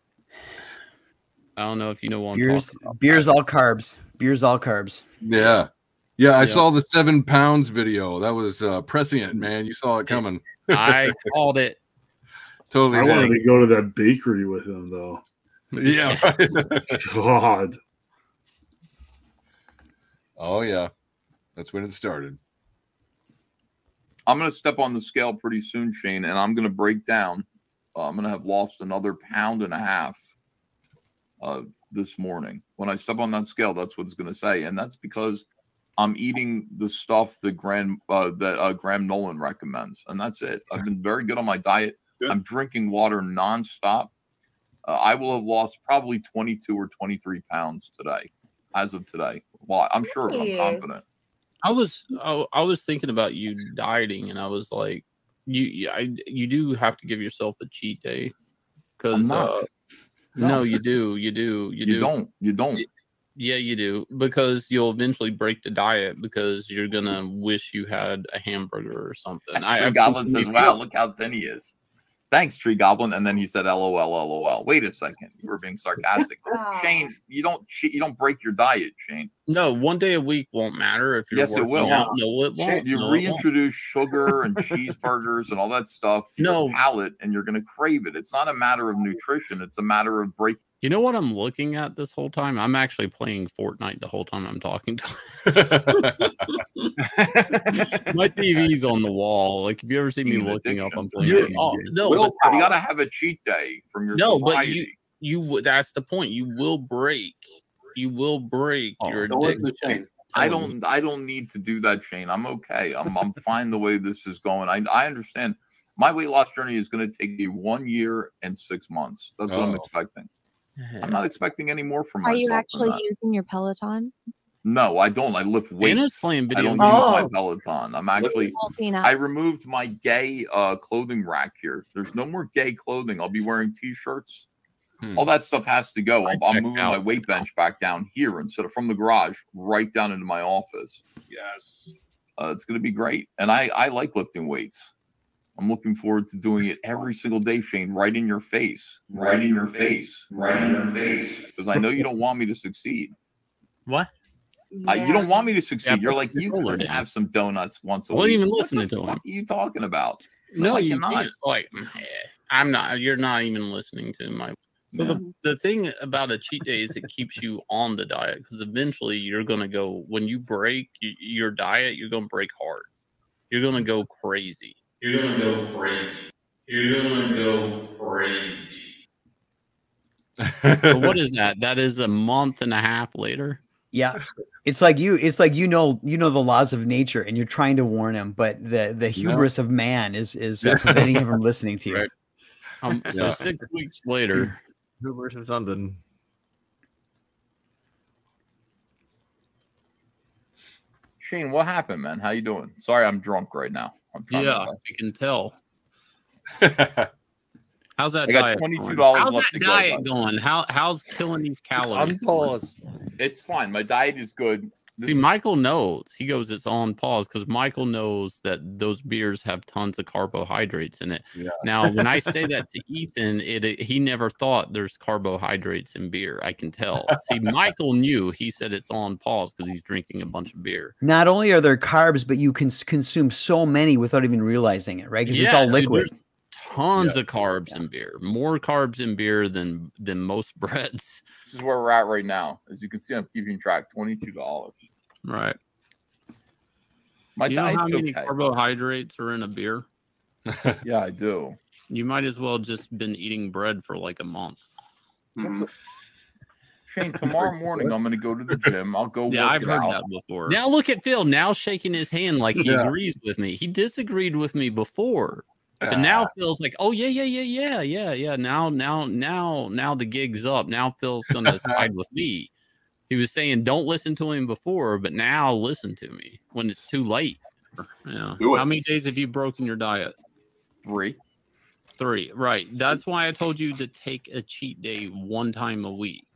I don't know if you know what Beers, beers, all carbs. Beers, all carbs. Yeah. Yeah, I Yeah. saw the seven pounds video. That was uh, prescient, man. You saw it coming. I called it. totally. I wanted to go to that bakery with him though. Yeah. right. God. oh yeah, that's when it started. I'm going to step on the scale pretty soon, Shane, and I'm going to break down. Uh, I'm going to have lost another pound and a half uh, this morning. When I step on that scale, that's what it's going to say, and that's because I'm eating the stuff that Graham uh, that uh, Graham Nolan recommends, and that's it. I've been very good on my diet. I'm drinking water nonstop. Uh, I will have lost probably 22 or 23 pounds today, as of today. Well, I'm sure. I'm confident. I was I, I was thinking about you dieting, and I was like, you you, I, you do have to give yourself a cheat day because uh, No. no, you do, you do, you, You do. don't. You don't. Yeah, you do because you'll eventually break the diet because you're gonna wish you had a hamburger or something. Tree Goblin says, "Wow, look how thin he is." Thanks, Tree Goblin. And then he said, "LOL, LOL." Wait a second, were being sarcastic, Oh. Ah. Shane. You don't cheat. You don't break your diet, Shane. No, one day a week won't matter if you're. Yes, it will. out. No, it won't. You No, it won't. reintroduce sugar and cheeseburgers and all that stuff to No. your palate, and you're going to crave it. It's not a matter of nutrition; it's a matter of breaking. You know what I'm looking at this whole time? I'm actually playing Fortnite the whole time I'm talking to. My TV's on the wall. Like if you ever see me Being an looking up, addiction. I'm playing. You're- oh, no, Willpower. but- you got to have a cheat day from your no, but you you w- that's the point. You will break. You will break your addiction. I don't I don't need to do that, Shane. I'm okay. I'm I'm fine the way this is going. I I understand. My weight loss journey is going to take me one year and six months. That's what I'm Oh. expecting. I'm not expecting any more from Are myself. you actually using your Peloton? No, I don't. I lift weights. Anna's playing I video don't games. use Oh. my Peloton. I'm actually. I removed my gay uh, clothing rack here. There's no more gay clothing. I'll be wearing t-shirts. Hmm. All that stuff has to go. I'm, I'm checked moving my weight bench back down here instead of from the garage right down into my office. Yes. Uh, it's going to be great, and I I like lifting weights. I'm looking forward to doing it every single day, Shane. Right in your face, right in your face, right in your face, because I know you don't want me to succeed. What? Uh, you don't want me to succeed. Yeah, You're like you controller could have some donuts once a I wasn't even What listening the to him. fuck Are you talking about? No, I you cannot. can't. Like, I'm not. You're not even listening to my. So the, the thing about a cheat day is it keeps you on the diet because eventually you're gonna go when you break y- your diet, you're gonna break hard. You're gonna go crazy. You're gonna go crazy. You're gonna go crazy. so what is that? That is a month and a half later. Yeah. It's like you it's like you know you know the laws of nature and you're trying to warn him, but the the hubris of man is is uh, preventing him from listening to you. Right. Um, so Yeah. six weeks later, Hubris of something. Shane, what happened, man? How you doing? Sorry, I'm drunk right now. I'm yeah, to, you can tell. How's that? I got diet $22 going? How's left that to go, diet guys. going? How how's killing these calories? pause. It's fine. My diet is good. This- See, Michael knows. He goes, it's on pause because Michael knows that those beers have tons of carbohydrates in it. Yeah. Now, when I say that to Ethan, it, it- he never thought there's carbohydrates in beer. I can tell. See, Michael knew. He said it's on pause because he's drinking a bunch of beer. Not only are there carbs, but you can consume so many without even realizing it, right? Because it's all liquid. there's tons Yeah. of carbs in beer. More carbs in beer than than most breads. This is where we're at right now. As you can see, I'm keeping track. Twenty-two dollars. Right. My you know how many okay. carbohydrates are in a beer? yeah, I do. You might as well just been eating bread for like a month. Mm-hmm. Shane, tomorrow morning I'm going to go to the gym. I'll go. Yeah, work I've it heard out. that before. Now look at Phil now shaking his hand like he Yeah. agrees with me. He disagreed with me before. But now Phil's like, oh yeah, yeah, yeah, yeah, yeah, yeah. Now, now, now, now the gig's up. Now Phil's gonna side with me. He was saying don't listen to him before, but now listen to me when it's too late. Yeah. How many days have you broken your diet? Three. Three. Right. That's why I told you to take a cheat day one time a week.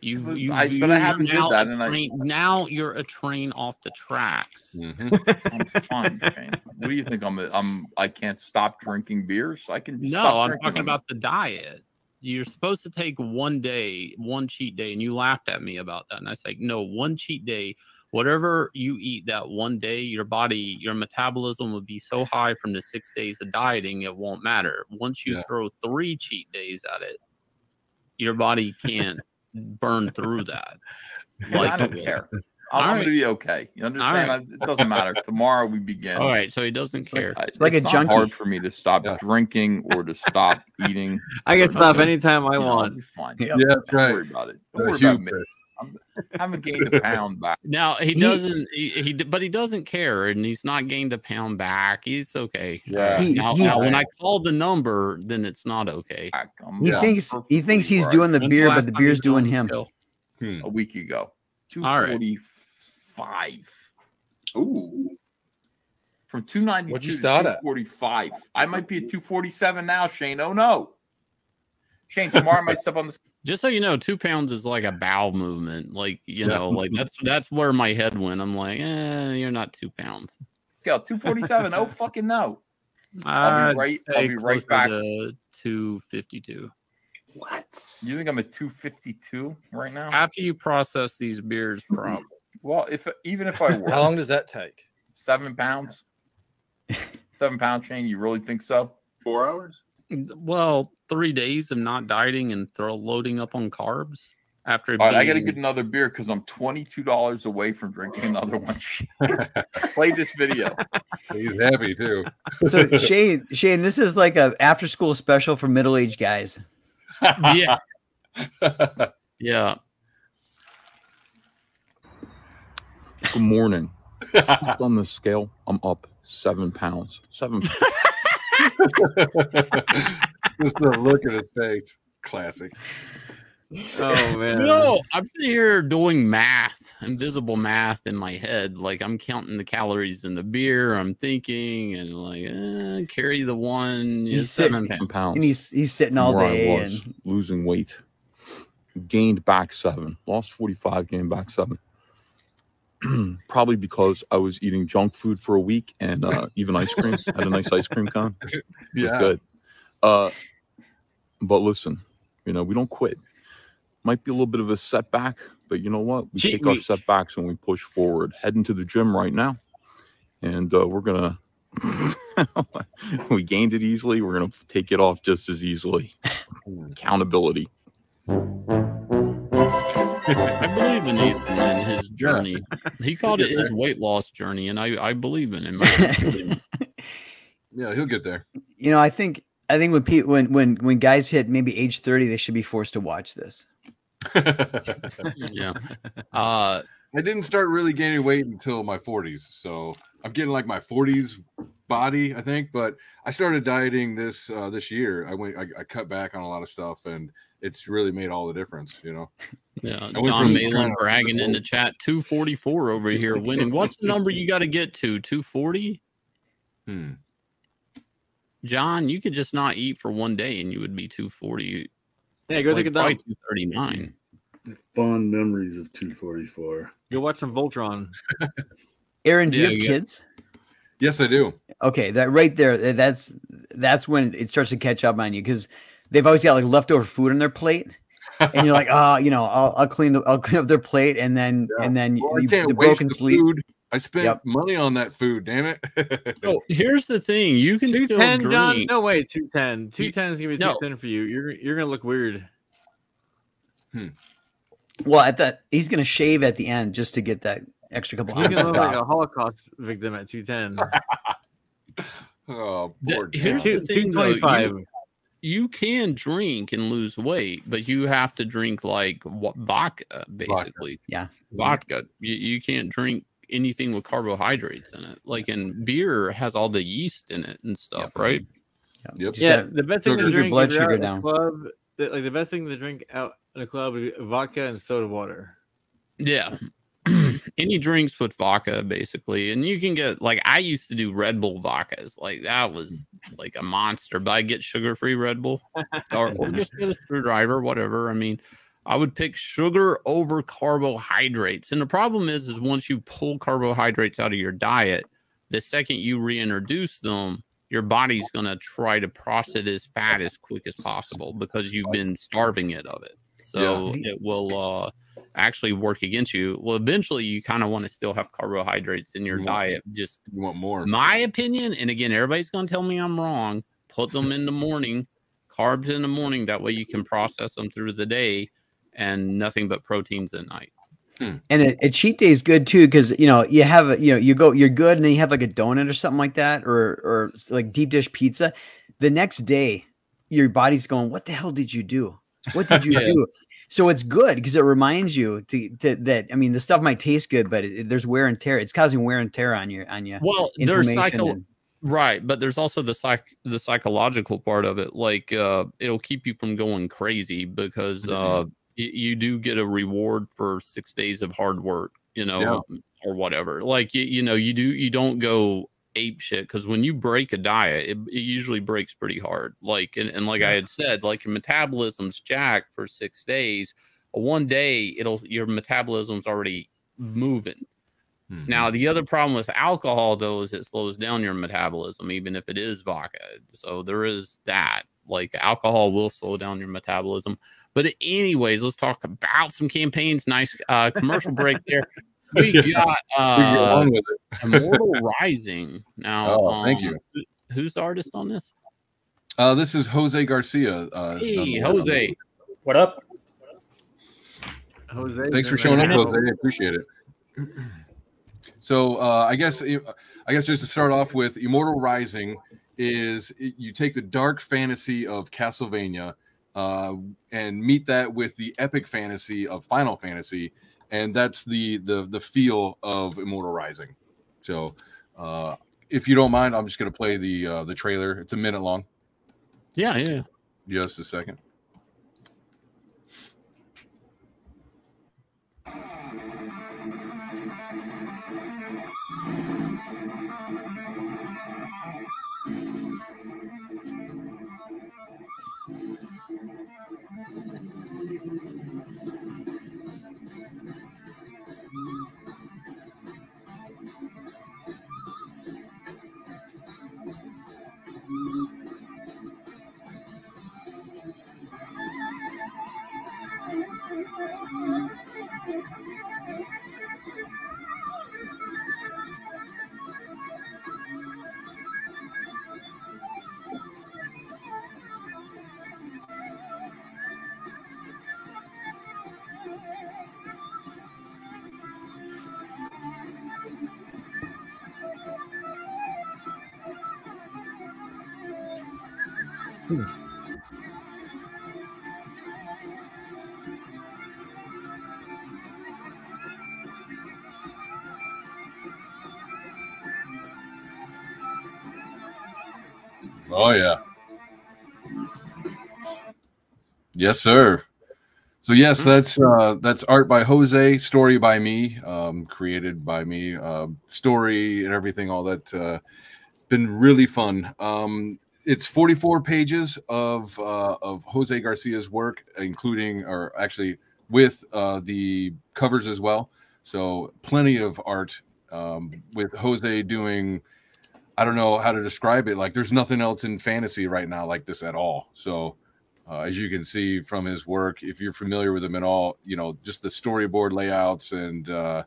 You, But you, I- you but I haven't did now that, a and I- train- now you're a train off the tracks. Mm-hmm. I'm fine, Shane. What do you think? I'm. A, I'm. I can't stop drinking beers. I can. No, stop I'm talking them. about the diet. You're supposed to take one day, one cheat day, and you laughed at me about that. And I was like, no, one cheat day, whatever you eat that one day, your body, your metabolism will be so high from the six days of dieting, it won't matter. Once you Yeah. throw three cheat days at it, your body can't burn through that. I don't care. I'm, right. going to be okay. You understand? right. I, it doesn't matter. Tomorrow we begin. All right, so he doesn't It's care. I- It's like a not junkie. hard for me to stop drinking or to stop eating. I can stop nothing. anytime I You want. be fine. Yeah, Don't that's right. worry about it. Don't worry about me. Hubris. I'm, I haven't gained a pound back. Now he He- doesn't. He, he d- but he doesn't care, and he's not gained a pound back. He's okay. Yeah. He- now, he- now when I call the number, then it's not okay. I'm He thinks he thinks he's doing the When's beer, but the beer's done doing him. Hmm. A week ago. two forty-five. All right. forty five. Ooh. From two ninety What'd two you to start two at? forty five. I might be at two forty seven now, Shane. Oh no. Shane, tomorrow I might step on the Just so you know, two pounds is like a bowel movement. Like you Yeah. know, like that's that's where my head went. I'm like, eh, you're not two pounds. scale. Two forty seven. Oh fucking no. I'll be right. I'll be right back. to two fifty two. What? You think I'm at two fifty two right now? After you process these beers, probably. Well, if even if I were How long does that take? seven pounds, seven pound chain. you really think so? Four hours? Well, three days of not dieting and throw loading up on carbs after. All right, I got to get another beer because I'm twenty two dollars away from drinking another one. Play this video. He's happy too. So Shane, Shane, this is like a after school special for middle aged guys. yeah. yeah. Good morning. On the scale, I'm up seven pounds. Seven. Just the look at his face. Classic. Oh man. No, I'm sitting here doing math, invisible math in my head. Like I'm counting the calories in the beer. I'm thinking and like eh, carry the one He's seven sitting- pounds. pounds. And he's he's sitting all where day was, and losing weight. Gained back seven. Lost 45, gained back seven. Probably because I was eating junk food for a week and uh, even ice cream. Had a nice ice cream con. It was Yeah. good. Uh, but listen, you know, we don't quit. Might be a little bit of a setback, but you know what? We Cheat take our setbacks and we push forward. Heading to the gym right now. And uh, we're going to, we gained it easily. We're going to take it off just as easily. Accountability. I believe in Ethan and his journey. He called it his weight loss journey, and I, I believe in him. Yeah, he'll get there. you know, I think I think when people when when when guys hit maybe age 30, they should be forced to watch this. yeah. Uh, I didn't start really gaining weight until my 40s, so I'm getting like my 40s body, I think. But I started dieting this uh, this year. I went, I, I cut back on a lot of stuff, and it's really made all the difference. You know. Yeah, John from Malin bragging in the chat, 244 over here winning. What's the number you got to get to? 240? Hmm. John, you could just not eat for one day and you would be 240. Yeah, go take a probably dump. 239. Fond memories of 244. Go watch some Voltron. Aaron, do Yeah, you have yeah. kids? Yes, I do. Okay, that right there, that's that's when it starts to catch up on you because they've always got like leftover food on their plate, and you're like, oh, you know, I'll, I'll clean the, I'll clean up their plate, and then and then Well, I you, the broken the sleep. food. I spent money on that food. Damn it! So here's the thing: you can Two still drink. John. No way, two ten. Two You- is gonna be no. too thin for you. You're you're gonna look weird. Hmm. Well, at that he's gonna shave at the end just to get that extra couple He's gonna ounces look like a Holocaust victim at two ten. oh, D- poor Here's the thing, though, 225. You, you can drink and lose weight, but you have to drink like wa- vodka, basically. Yeah. Mm-hmm. vodka. You, you can't drink anything with carbohydrates in it. Like in beer has all the yeast in it and stuff, right? Yep. Yeah, the best thing to keep your blood sugar out in a down. Club, like the best thing to drink out in a club would be vodka and soda water. Yeah. Any drinks with vodka, basically. And you can get like I used to do Red Bull vodkas. Like that was like a monster, but I get sugar free Red Bull or, or just get a screwdriver, whatever. I mean, I would pick sugar over carbohydrates. And the problem is, is once you pull carbohydrates out of your diet, the second you reintroduce them, your body's going to try to process it as fat as quick as possible because you've been starving it of it. So it will uh, actually work against you. Well, eventually, you kind of want to still have carbohydrates in your You want- diet. Just you want more. My opinion, and again, everybody's going to tell me I'm wrong. Put them in the morning, carbs in the morning. That way, you can process them through the day, and nothing but proteins at night. Hmm. And a, a cheat day is good too because you know you have a, you know you go you're good and then you have like a donut or something like that or or like deep dish pizza. The next day, your body's going, "What the hell did you do? What did you Yeah. do?" So it's good because it reminds you to, to that. I mean, the stuff might taste good, but it, there's wear and tear. It's causing wear and tear on your on you. Well, there's psycho- and- right, but there's also the psych the psychological part of it. Like uh it'll keep you from going crazy because uh y- you do get a reward for six days of hard work, you know, or whatever. Like you, you know, you do you don't go ape shit because when you break a diet, it, it usually breaks pretty hard. Like and, and like I had said, like your metabolism's jacked for six days. One day it'll your metabolism's already moving. Now, the other problem with alcohol, though, is it slows down your metabolism, even if it is vodka. So there is that. Like alcohol will slow down your metabolism. But anyways, let's talk about some campaigns. Nice uh, commercial break there. We got uh, on with it. Immortal Rising. Now, Oh, thank um, you. who- Who's the artist on this? Uh, this is Jose Garcia. Uh, Hey, the work on Jose. What up? Jose, Thanks for showing up. Jose. I appreciate it. So uh, I guess I guess just to start off with, Immortal Rising is you take the dark fantasy of Castlevania uh, and meet that with the epic fantasy of Final Fantasy, and that's the the the feel of Immortal Rising. So uh, if you don't mind, I'm just gonna play the uh, the trailer. It's a minute long. Yeah, yeah. Just a second. Oh yeah. Yes, sir. So yes, that's uh, that's art by Jose, story by me, um, created by me, uh, story and everything, all that. Uh, been really fun. Um, it's 44 pages of uh, of Jose Garcia's work, including or actually with uh, the covers as well. So plenty of art um, with Jose doing. I don't know how to describe it. Like, there's nothing else in fantasy right now like this at all. So, uh, as you can see from his work, if you're familiar with him at all, you know, just the storyboard layouts and uh,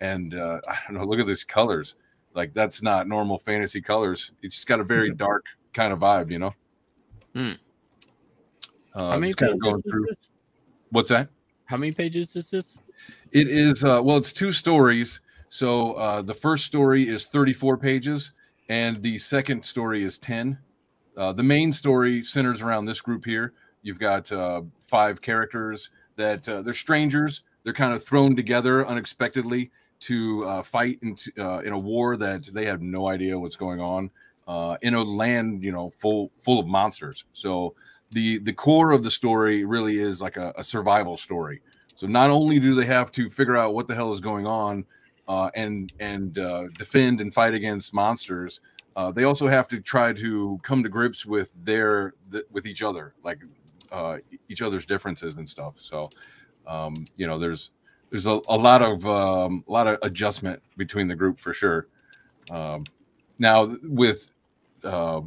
and uh, I don't know. Look at these colors. Like that's not normal fantasy colors. It's just got a very dark kind of vibe, you know. Hmm. Uh, How many pages going is through- this? What's that? How many pages is this? It is uh, well, it's two stories. So uh, the first story is 34 pages, and the second story is 10. Uh, the main story centers around this group here. You've got uh, five characters that uh, they're strangers. They're kind of thrown together unexpectedly to uh, fight in, uh, in a war that they have no idea what's going on uh, in a land, you know, full full of monsters. So the the core of the story really is like a, a survival story. So not only do they have to figure out what the hell is going on uh, and and uh, defend and fight against monsters, uh, they also have to try to come to grips with their th- with each other, like uh, each other's differences and stuff. So um, you know, there's there's a, a lot of um, a lot of adjustment between the group for sure. Um, now with uh,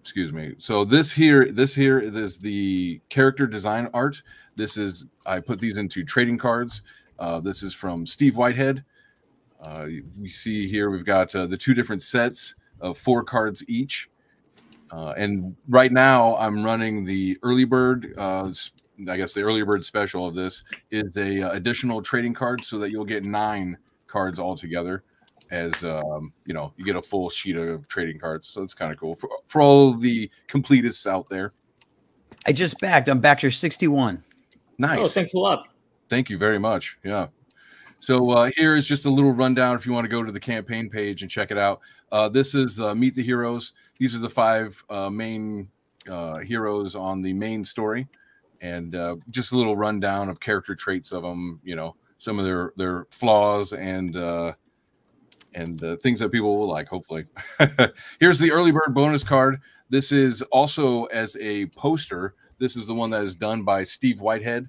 excuse me. So this here, this here is the character design art. This is I put these into trading cards. Uh, this is from Steve Whitehead. Uh, we see here we've got uh, the two different sets of four cards each. Uh, and right now I'm running the early bird. Uh, s- I guess the early bird special of this is a uh, additional trading card so that you'll get nine cards altogether as um, you know you get a full sheet of trading cards so it's kind of cool for, for all the completists out there I just backed. I'm back to 61. nice Oh, thanks a lot. thank you very much yeah so uh, here is just a little rundown if you want to go to the campaign page and check it out. Uh, this is uh, meet the heroes. These are the five uh, main uh, heroes on the main story. And uh, just a little rundown of character traits of them you know some of their their flaws and and things that people will like hopefully. Here's the early bird bonus card. This is also as a poster. This is the one that is done by steve whitehead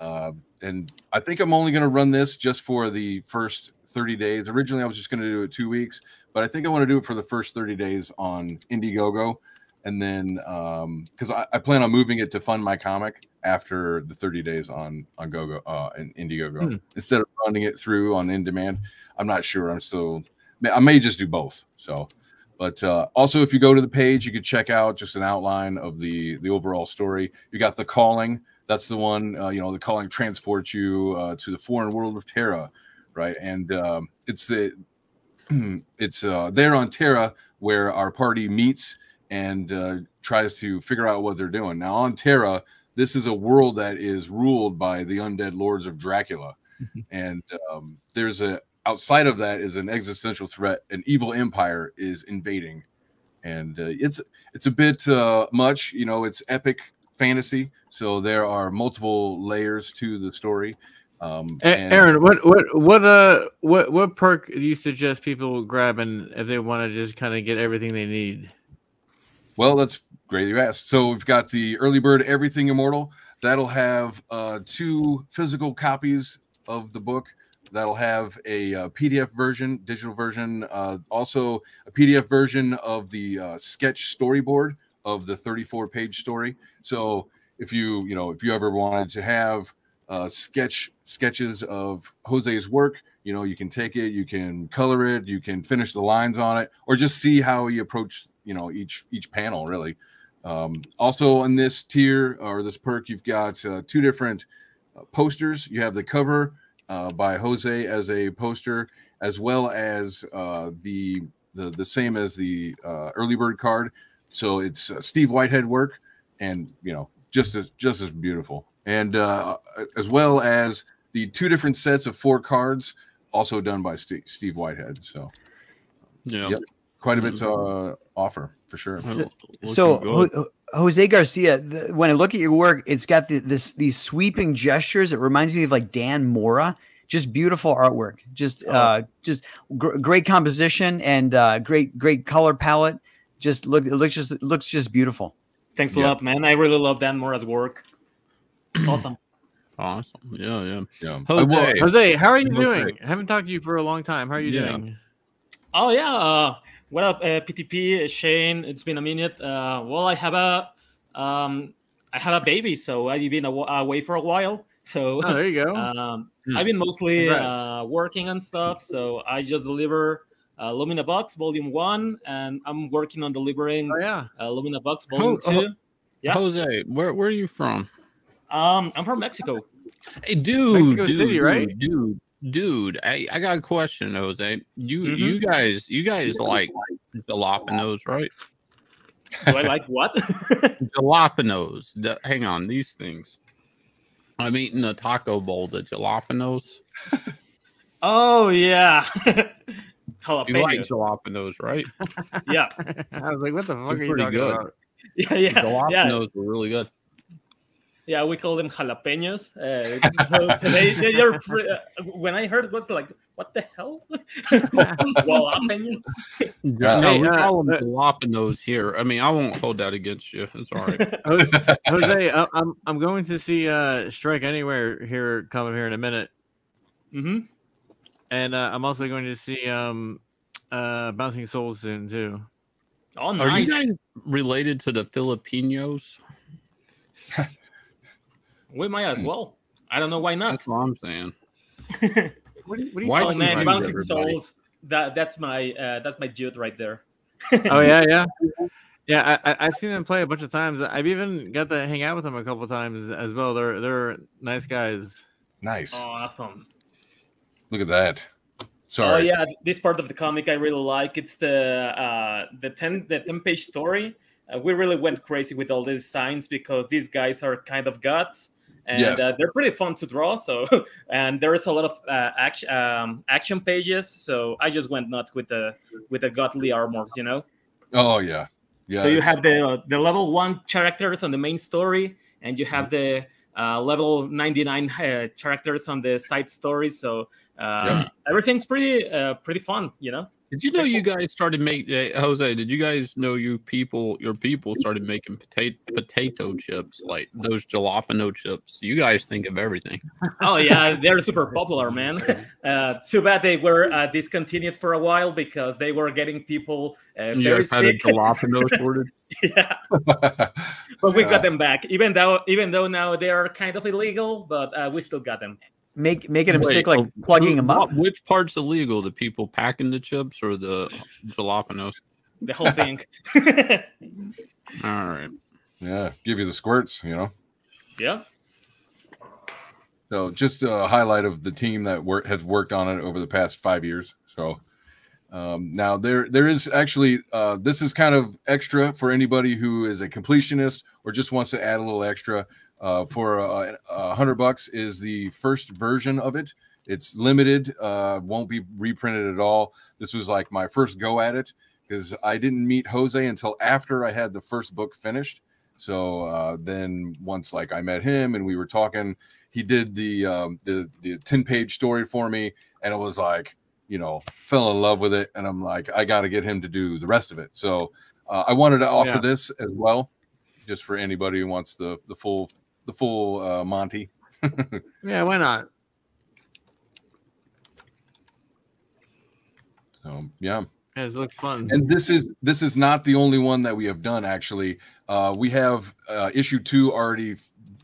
uh, and i think i'm only going to run this just for the first 30 days. Originally i was just going to do it two weeks but i think i want to do it for the first 30 days on indiegogo. And then um because I, I plan on moving it to fund my comic after the 30 days on on gogo uh and indiegogo Hmm. instead of running it through on InDemand. I'm not sure. I'm still i may just do both so. But uh, also if you go to the page you could check out just an outline of the the overall story. You got the calling that's the one uh, you know the calling transports you uh, to the foreign world of terra right? And um, it's the it's uh, there on terra where our party meets and uh, tries to figure out what they're doing. Now on terra this is a world that is ruled by the undead lords of dracula. And um, there's a outside of that is an existential threat. An evil empire is invading. And uh, it's it's a bit uh, much you know it's epic fantasy so there are multiple layers to the story um and- Aaron, what what what uh what what perk do you suggest people grabbing if they want to just kind of get everything they need? Well, that's great you asked. So we've got the early bird Everything Immortal. That'll have uh, two physical copies of the book. That'll have a, uh PDF version, digital version, uh, also a PDF version of the uh, sketch storyboard of the 34 page story. So if you you know if you ever wanted to have uh, sketch sketches of Jose's work, you know you can take it, you can color it, you can finish the lines on it, or just see how he approached you know each each panel really. Um, also on this tier or this perk, you've got uh, two different uh, posters. You have the cover uh, by Jose as a poster, as well as uh, the, the the same as the uh, early bird card. So it's uh, Steve Whitehead work, and you know just as just as beautiful, and uh, as well as the two different sets of four cards, also done by Steve, Steve Whitehead. So yeah, yep, quite a bit to uh, offer for sure. So, so Ho- Ho- Jose Garcia, the, when I look at your work, it's got the, this these sweeping gestures. It reminds me of like Dan Mora. Just beautiful artwork. Just uh, just gr- great composition and uh, great great color palette. Just look, it looks just it looks just beautiful. Thanks a lot, man. I really love Dan Mora's work. It's awesome. Awesome. Yeah, yeah. Yeah. Jose, Jose, how are you Jose. doing? I haven't talked to you for a long time. How are you Yeah. doing? Oh yeah. Uh, what up, uh, PTP Shane? It's been a minute. Uh, well, I have a um, I had a baby, so I've been away for a while. So Oh, there you go. Um, Hmm. I've been mostly uh, working on stuff, so I just deliver uh, Lumina Box Volume One, and I'm working on delivering oh, yeah. uh, Lumina Box Volume Ho- Two. Ho- yeah, Jose, where where are you from? um, I'm from Mexico. Hey, dude, Mexico dude, City, dude, right? dude, dude. I, I got a question, Jose. You Mhm. you guys you guys like jalapenos, right? Do I like what? Jalapenos. The, hang on, these things. I'm eating a taco bowl. The jalapenos. oh yeah, You like jalapenos. jalapenos, right? yeah, I was like, what the fuck They're are you pretty talking good. about? yeah, yeah, yeah. Jalapenos were really good. Yeah, we call them jalapenos. Uh, so, so they, they are pre- uh, when I heard it was like, what the hell? jalapenos. no, Hey, we uh, call them uh, jalapenos here. I mean, I won't hold that against you. It's all right. Jose, Jose, I- I'm I'm going to see uh Strike Anywhere here coming here in a minute, hmm and uh, I'm also going to see um uh Bouncing Souls soon too. Oh, Are you guys related to the Filipinos? We might as well. I don't know why not. That's what I'm saying. What are what are you Why oh talking man, about? Bouncing everybody? Souls. That that's my uh, that's my dude right there. Oh yeah, yeah, yeah. I, I I've seen them play a bunch of times. I've even got to hang out with them a couple times as well. They're they're nice guys. Nice. Oh, Awesome. Look at that. Sorry. Oh yeah, this part of the comic I really like. It's the uh, the ten the ten page story. Uh, we really went crazy with all these signs because these guys are kind of gods, and Yes. uh, they're pretty fun to draw. So, and there is a lot of uh, action um, action pages. So I just went nuts with the with the godly armors, you know. Oh yeah. Yeah. so you have the the level one characters on the main story, and you have the uh, level ninety nine uh, characters on the side stories. So uh, everything's pretty uh, pretty fun, you know. Did you know you guys started making uh, Jose? Did you guys know you people, your people started making potato potato chips like those jalapeno chips? You guys think of everything. Oh yeah, they're super popular, man. Uh, too bad they were uh, discontinued for a while because they were getting people uh, You very had a jalapeno shortage. yeah, but we Yeah. got them back. Even though even though now they are kind of illegal, but uh, we still got them. Make making them Wait, sick like oh, plugging who- them up. Which part's illegal? The people packing the chips or the jalapenos? The whole thing. All right. Yeah. Give you the squirts. You know. yeah. So just a highlight of the team that work, has worked on it over the past five years. So um, now there there is actually uh, this is kind of extra for anybody who is a completionist or just wants to add a little extra. Uh, for uh, a hundred bucks is the first version of it. It's limited, uh, won't be reprinted at all. This was like my first go at it because I didn't meet Jose until after I had the first book finished. So uh, then once like I met him and we were talking, he did the um, the the ten page story for me, and it was like you know fell in love with it, and I'm like I got to get him to do the rest of it. So uh, I wanted to offer Yeah. this as well, just for anybody who wants the the full the full uh, Monty. Yeah, why not? So yeah. Yeah, it looks fun. And this is this is not the only one that we have done. Actually, uh, we have uh, issue two already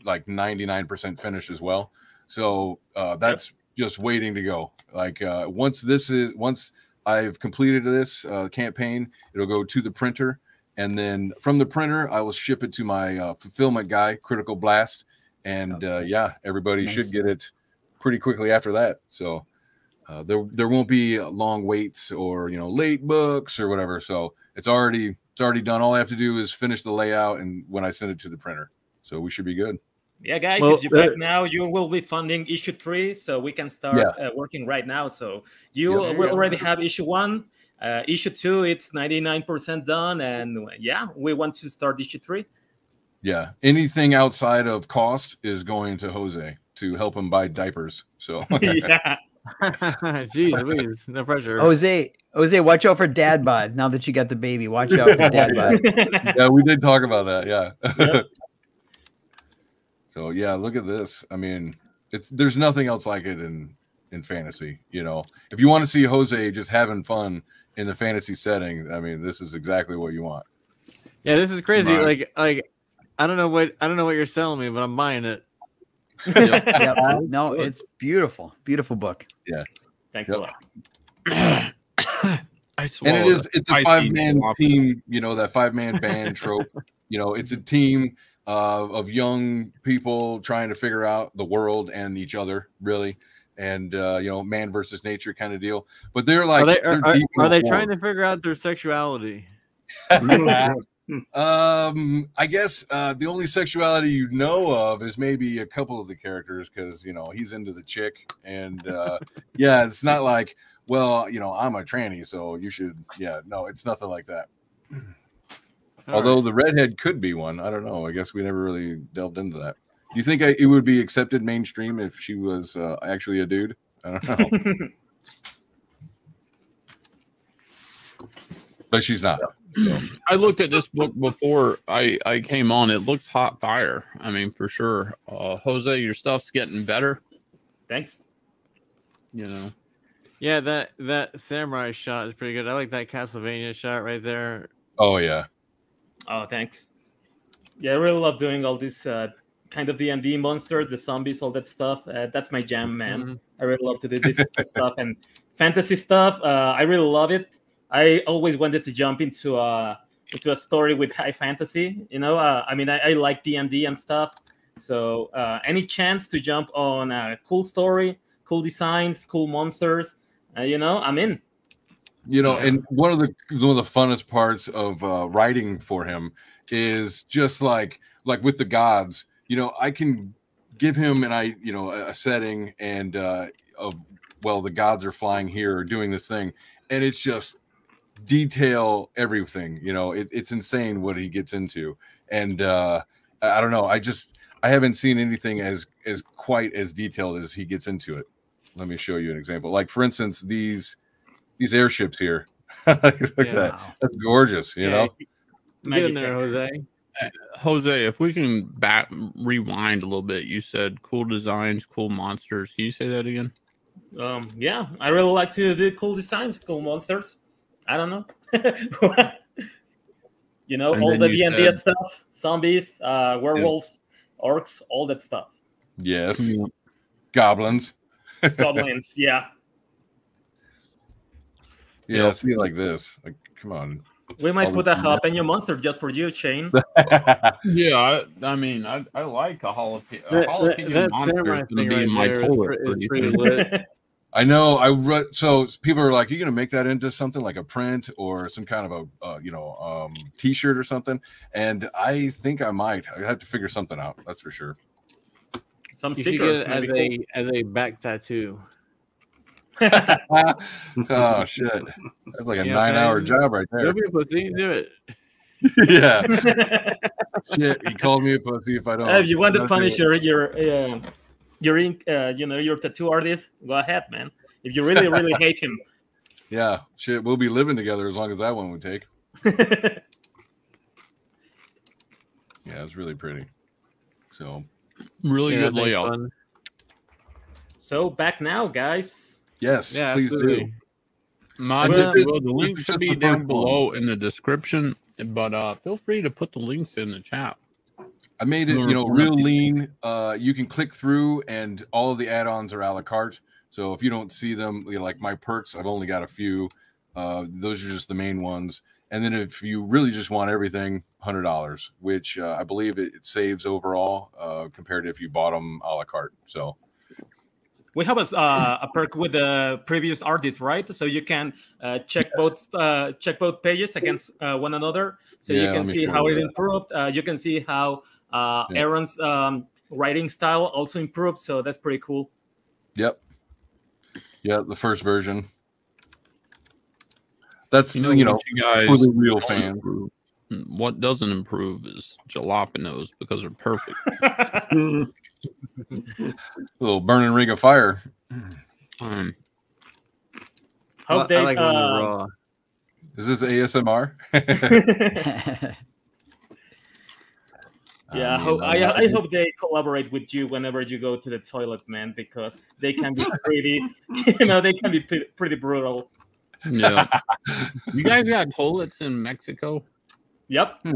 like ninety nine percent finished as well. So uh, that's just waiting to go. Like uh, once this is once I've completed this uh, campaign, it'll go to the printer, and then from the printer, I will ship it to my uh, fulfillment guy, Critical Blast, and uh, yeah, everybody Nice. should get it pretty quickly after that. So uh, there there won't be uh, long waits or you know late books or whatever. So it's already it's already done. All I have to do is finish the layout and when I send it to the printer. So we should be good. Yeah, guys, Well, if you uh, back now, you will be funding issue three, so we can start Yeah. uh, working right now. So you Yeah. Will already have issue one. Uh, issue two, it's ninety nine percent done, and yeah, we want to start issue three. Yeah, anything outside of cost is going to Jose to help him buy diapers. So yeah. Jeez, Louise, no pressure. Jose, Jose, watch out for dad bod. Now that you got the baby, watch out for dad bod. yeah, we did talk about that. Yeah. so yeah, look at this. I mean, it's there's nothing else like it in in fantasy. You know, if you want to see Jose just having fun in the fantasy setting, I mean, this is exactly what you want. Yeah, this is crazy. Right. Like, like I don't know what I don't know what you're selling me, but I'm buying it. Yep. No, it's beautiful, beautiful book. Yeah. Thanks Yep. a lot. I swear. and it is it's a five man team you know that five man band trope you know it's a team uh, of young people trying to figure out the world and each other really and uh, you know man versus nature kind of deal. But they're like are they, they're are, are- deep in are the they trying to figure out their sexuality? um i guess uh the only sexuality you know of is maybe a couple of the characters because you know he's into the chick and uh yeah it's not like well you know i'm a tranny so you should yeah no it's nothing like that. Although the redhead could be one i don't know i guess we never really delved into that do you think I, it would be accepted mainstream if she was uh, actually a dude i don't know but she's not so. I looked at this book before I I came on. It looks hot fire. I mean, for sure. Uh, Jose, your stuff's getting better. Thanks. You know. Yeah, that that samurai shot is pretty good. I like that Castlevania shot right there. oh yeah Oh, thanks. Yeah, I really love doing all these uh, kind of D and D monsters, the zombies, all that stuff. Uh, that's my jam, man. Mhm. I really love to do this stuff and fantasy stuff. Uh, I really love it. I always wanted to jump into a into a story with high fantasy. You know, uh, I mean, I, I like D and D and stuff. So uh, any chance to jump on a cool story, cool designs, cool monsters, uh, you know, I'm in. you know and one of the one of the funnest parts of uh, writing for him is just like like with the gods you know i can give him and i you know a a setting and uh of well the gods are flying here or doing this thing and it's just detail everything you know it, it's insane what he gets into. And uh i I don't know i just i haven't seen anything as as quite as detailed as he gets into it. Let me show you an example. Like for instance these these airships here. Look at that. That's gorgeous you know? Get in there, Jose. Jose, if we can back rewind a little bit, you said cool designs, cool monsters. Can you say that again? Um, yeah, I really like to do cool designs, cool monsters. I don't know. you know, And all the you D&D said- stuff, zombies, uh, werewolves, orcs, all that stuff. yes goblins Goblins, yeah. yeah see like this like come on We might All put a jalapeno monster just for you, Shane. Yeah, I, I mean, I, I like a jalapeno. A That- that- that monster samurai is going thing to be right in my toilet. is pretty pretty I know. I read. So people are like, "You're gonna make that into something like a print or some kind of a, uh, you know, um, T-shirt or something?" And I think I might. I have to figure something out. That's for sure. Some You should get it as a as a back tattoo. oh shit! That's like a Yeah, nine-hour job right there. Don't be a pussy. Do it. yeah. shit. He called me a pussy if I don't. Uh, if you want to punish your your uh, your ink, uh, you know, your tattoo artist, go ahead, man. If you really really hate him, Yeah. Shit. We'll be living together as long as that one would take. yeah, it's really pretty. So Really Yeah, good layout. fun. so back now, guys. Yes, Yeah, please absolutely. do. My, And well, the this link should be down below in the description, but uh, feel free to put the links in the chat. I made it, you know, real lean. Uh, you can click through, and all of the add-ons are a la carte. So if you don't see them, you know, like my perks, I've only got a few. Uh, those are just the main ones. And then if you really just want everything, hundred dollars, which uh, I believe it, it saves overall uh, compared to if you bought them a la carte. So We have a, uh, a perk with the previous artist, right? So you can uh, check both uh, check both pages against uh, one another, so Yeah, you can see how it that. improved. Uh, you can see how uh, Yeah. Aaron's um, writing style also improved. So that's pretty cool. Yep. Yeah, the first version. That's You you know, know, you guys for the real don't fans. improve- What doesn't improve is jalapenos because they're perfect. little burning ring of fire. Um, Hope I, they. I like when they're uh, raw. Is this ASMR? Yeah, I, mean, hope, I, I hope they collaborate with you whenever you go to the toilet, man, because they can be pretty, you know, they can be pretty, pretty brutal. yeah. you guys got toilets in Mexico? Yep. Hmm.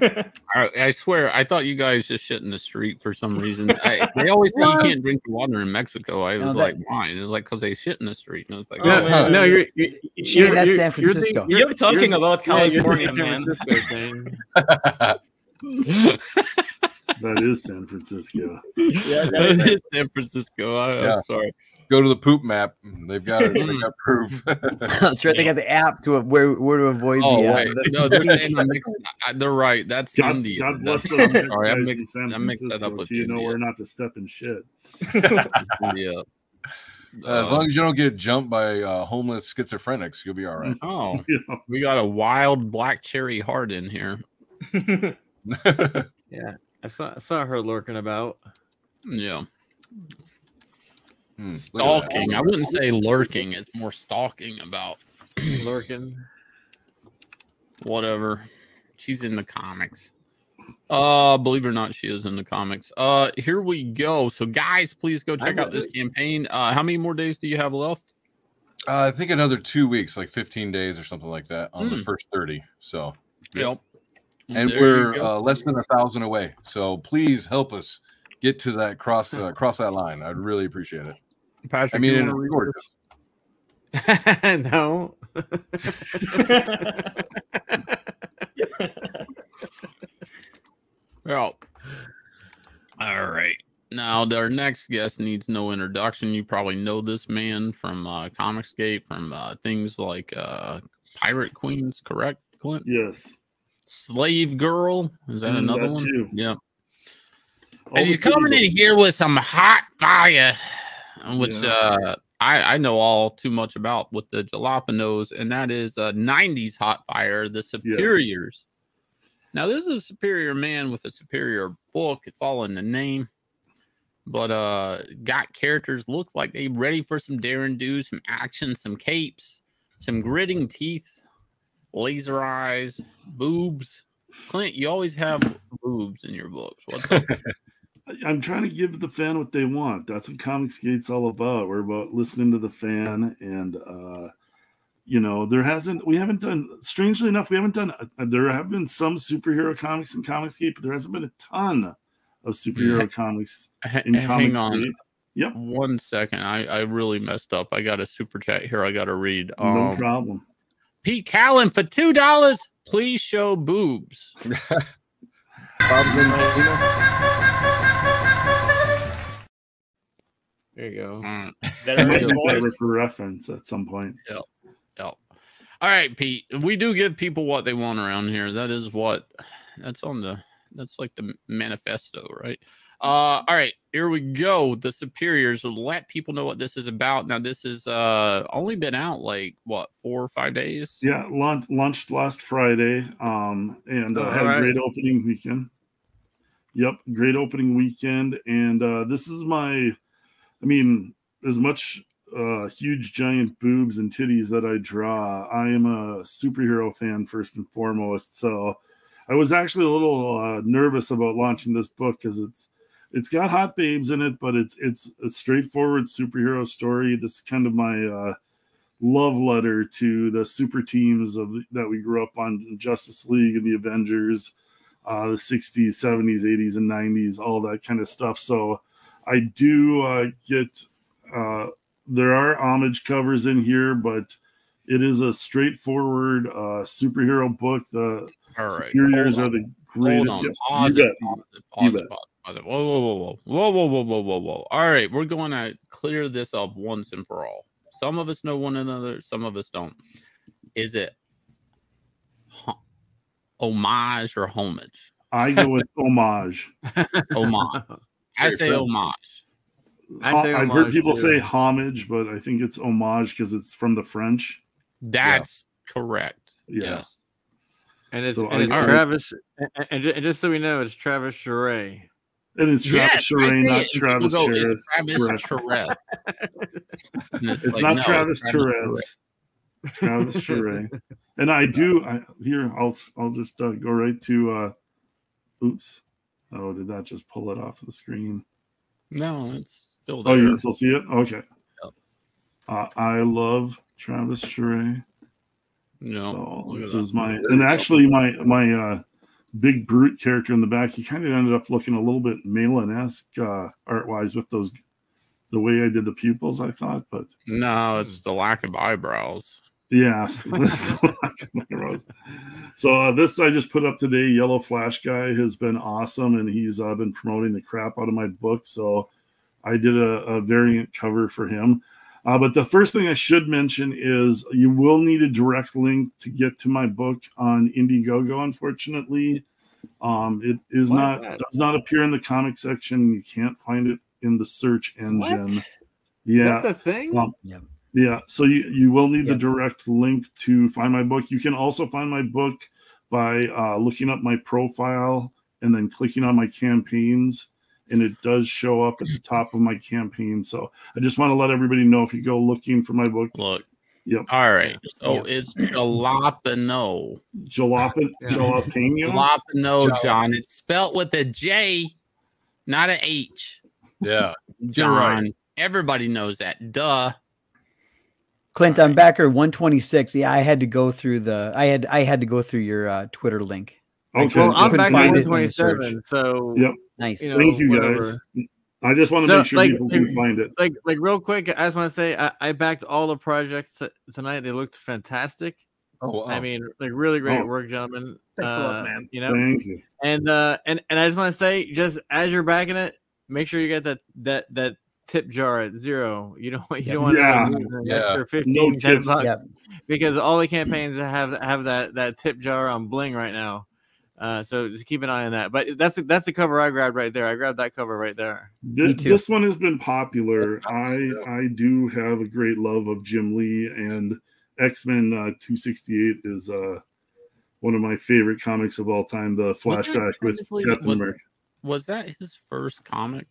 I, I swear, I thought you guys just shit in the street for some reason. I, they always say you can't drink water in Mexico. I was No, like, that- why? And it was like because they shit in the street. And it's like, No, oh, oh no, no, you're, you're, you're- that's you're- San you're Francisco. thinking- You're talking about yeah, you're California, man. San Francisco, Shane. That is San Francisco. Yeah, that That is- is San Francisco. I, Yeah. I'm sorry. Go to the poop map. They've got it. They got proof. That's right. They got the app to where where to avoid Oh the. Uh, wait, no, they're saying I mixed, I, they're right. That's God, India. God bless That's- those I'm sorry, I guys in mixed, San I that up Francisco, with so you know India. where not to step in shit. Yeah. Uh, as long as you don't get jumped by uh, homeless schizophrenics, you'll be all right. Oh, Yeah. we got a wild black cherry heart in here. Yeah, I saw I saw her lurking about. Yeah. Hmm, look at that. Stalking. I wouldn't say lurking. It's more stalking about Lurking. whatever. She's in the comics. Uh, believe it or not, she is in the comics. Uh, here we go. So, guys, please go check out this campaign. Uh, how many more days do you have left? Uh, I think another two weeks, like 15 days or something like that on the Hmm. first 30. So, yeah. Yep. and There we're uh, less than a thousand away. So please help us get to that cross uh, cross that line. I'd really appreciate it. Patrick, I mean, you in wanna read no. Well, all right. Now, our next guest needs no introduction. You probably know this man from uh, Comicsgate, from uh, things like uh, Pirate Queens, correct, Clint? Yes. Slave Girl. Is that Mm, another that one? too. Yeah. All and he's coming in here with some hot fire, which Yeah. uh, I, I know all too much about with the jalapenos, and that is uh, 90s hot fire, the superiors. Now, this is a superior man with a superior book. It's all in the name. But uh got characters look like they ready for some daring do, some action, some capes, some gritting teeth, laser eyes, boobs. Clint, you always have boobs in your books. What's up? I'm trying to give the fan what they want. That's what Comicsgate's all about. We're about listening to the fan, and uh, you know, there hasn't we haven't done. Strangely enough, we haven't done. Uh, there have been some superhero comics in Comicsgate, but there hasn't been a ton of superhero Yeah. comics Ha- in hang on. Comicsgate. Yep, One second. I, I really messed up. I got a super chat here. I got to read. no Um, problem. Pete Callen for two dollars. Please show boobs. There you go. Mm, Better might his make that voice. for reference at some point. Yep. Yep. All right, Pete. We do give people what they want around here. That is what that's on the that's like the manifesto, right? Uh all right, here we go. The superiors let people know what this is about. Now this is uh only been out like what four or five days. Yeah, launch, launched last Friday, um, and uh, had a great opening weekend. Yep, great opening weekend, and uh, this is my, I mean, as much uh, huge giant boobs and titties that I draw, I am a superhero fan first and foremost. So, I was actually a little uh, nervous about launching this book because it's it's got hot babes in it, but it's it's a straightforward superhero story. This is kind of my uh, love letter to the super teams of that we grew up on Justice League and the Avengers, uh, the 60s, 70s, 80s, and 90s, all that kind of stuff. So I do uh, get uh, there are homage covers in here, but it is a straightforward uh, superhero book. The All right, superiors are the Hold on. Pause you it. Pause it. Pause it. Pause it. Whoa, whoa, whoa, whoa, whoa, whoa, whoa, whoa, whoa, whoa. All right, we're going to clear this up once and for all. Some of us know one another. Some of us don't. Is it homage or homage? I go with homage. Homage. I say French. homage. I say I've heard people too. say homage, but I think it's homage because it's from the French. That's correct. Yeah. Yes. And it's So and it's Travis. And, and, and just so we know, it's Travis Charay. And it's Travis Yes, I Charay, not it, Travis go, Charis. It's Travis Correct. Charest. And It's like, not no, Travis Travis Torres. Travis Charay. And I do I here I'll I'll just uh, go right to uh oops. Oh, did that just pull it off the screen? No, it's still there. Oh, you can still see it? Okay. Yep. Uh, I love Travis Charest. Know, So this is my and actually my my uh big brute character in the back, he kind of ended up looking a little bit Malin-esque uh art wise with those the way I did the pupils, I thought, but No, it's the lack of eyebrows. Yes. so uh, this I just put up today. Yellow Flash guy has been awesome, and he's uh, been promoting the crap out of my book. So I did a, a variant cover for him. Uh, but the first thing I should mention is you will need a direct link to get to my book on Indiegogo. Unfortunately, um, it is Why not that? does not appear in the comic section. You can't find it in the search engine. What? Yeah, That's a thing? Um, yeah, so you, you will need the direct link to find my book. You can also find my book by uh, looking up my profile and then clicking on my campaigns, and it does show up at the top of my campaign. So I just want to let everybody know if you go looking for my book. Look. Yep. All right. So it's jalapeno. Jalapeno. Jalapenos. Jalapeno, Jal- John. It's spelt with a J, not a H. Yeah. John. Everybody knows that. Duh. Clint, I'm back at 126. Yeah, I had to go through the. I had I had to go through your uh, Twitter link. Okay. Well, I'm couldn't back at find it 127. So Yep. Nice. know, Thank you whatever. guys. I just want to So, make sure like- people can find it. Like, like real quick, I just want to say I, I backed all the projects t- tonight. They looked fantastic. Oh, I mean, like really great Oh. work, gentlemen. Thanks a lot, Uh, man. You know, Thank you. and uh, and and I just want to say, just as you're backing it, make sure you get that that that tip jar at zero. You don't you don't want to lose an Yeah. extra 15, No tips. bucks Yep. because all the campaigns have have that that tip jar on bling right now. Uh, so just keep an eye on that. But that's the, that's the cover I grabbed right there. I grabbed that cover right there. Th- too. this one has been popular. I I do have a great love of Jim Lee and X Men uh, 268 is uh, one of my favorite comics of all time. The flashback with Captain was- America. Was that his first comic?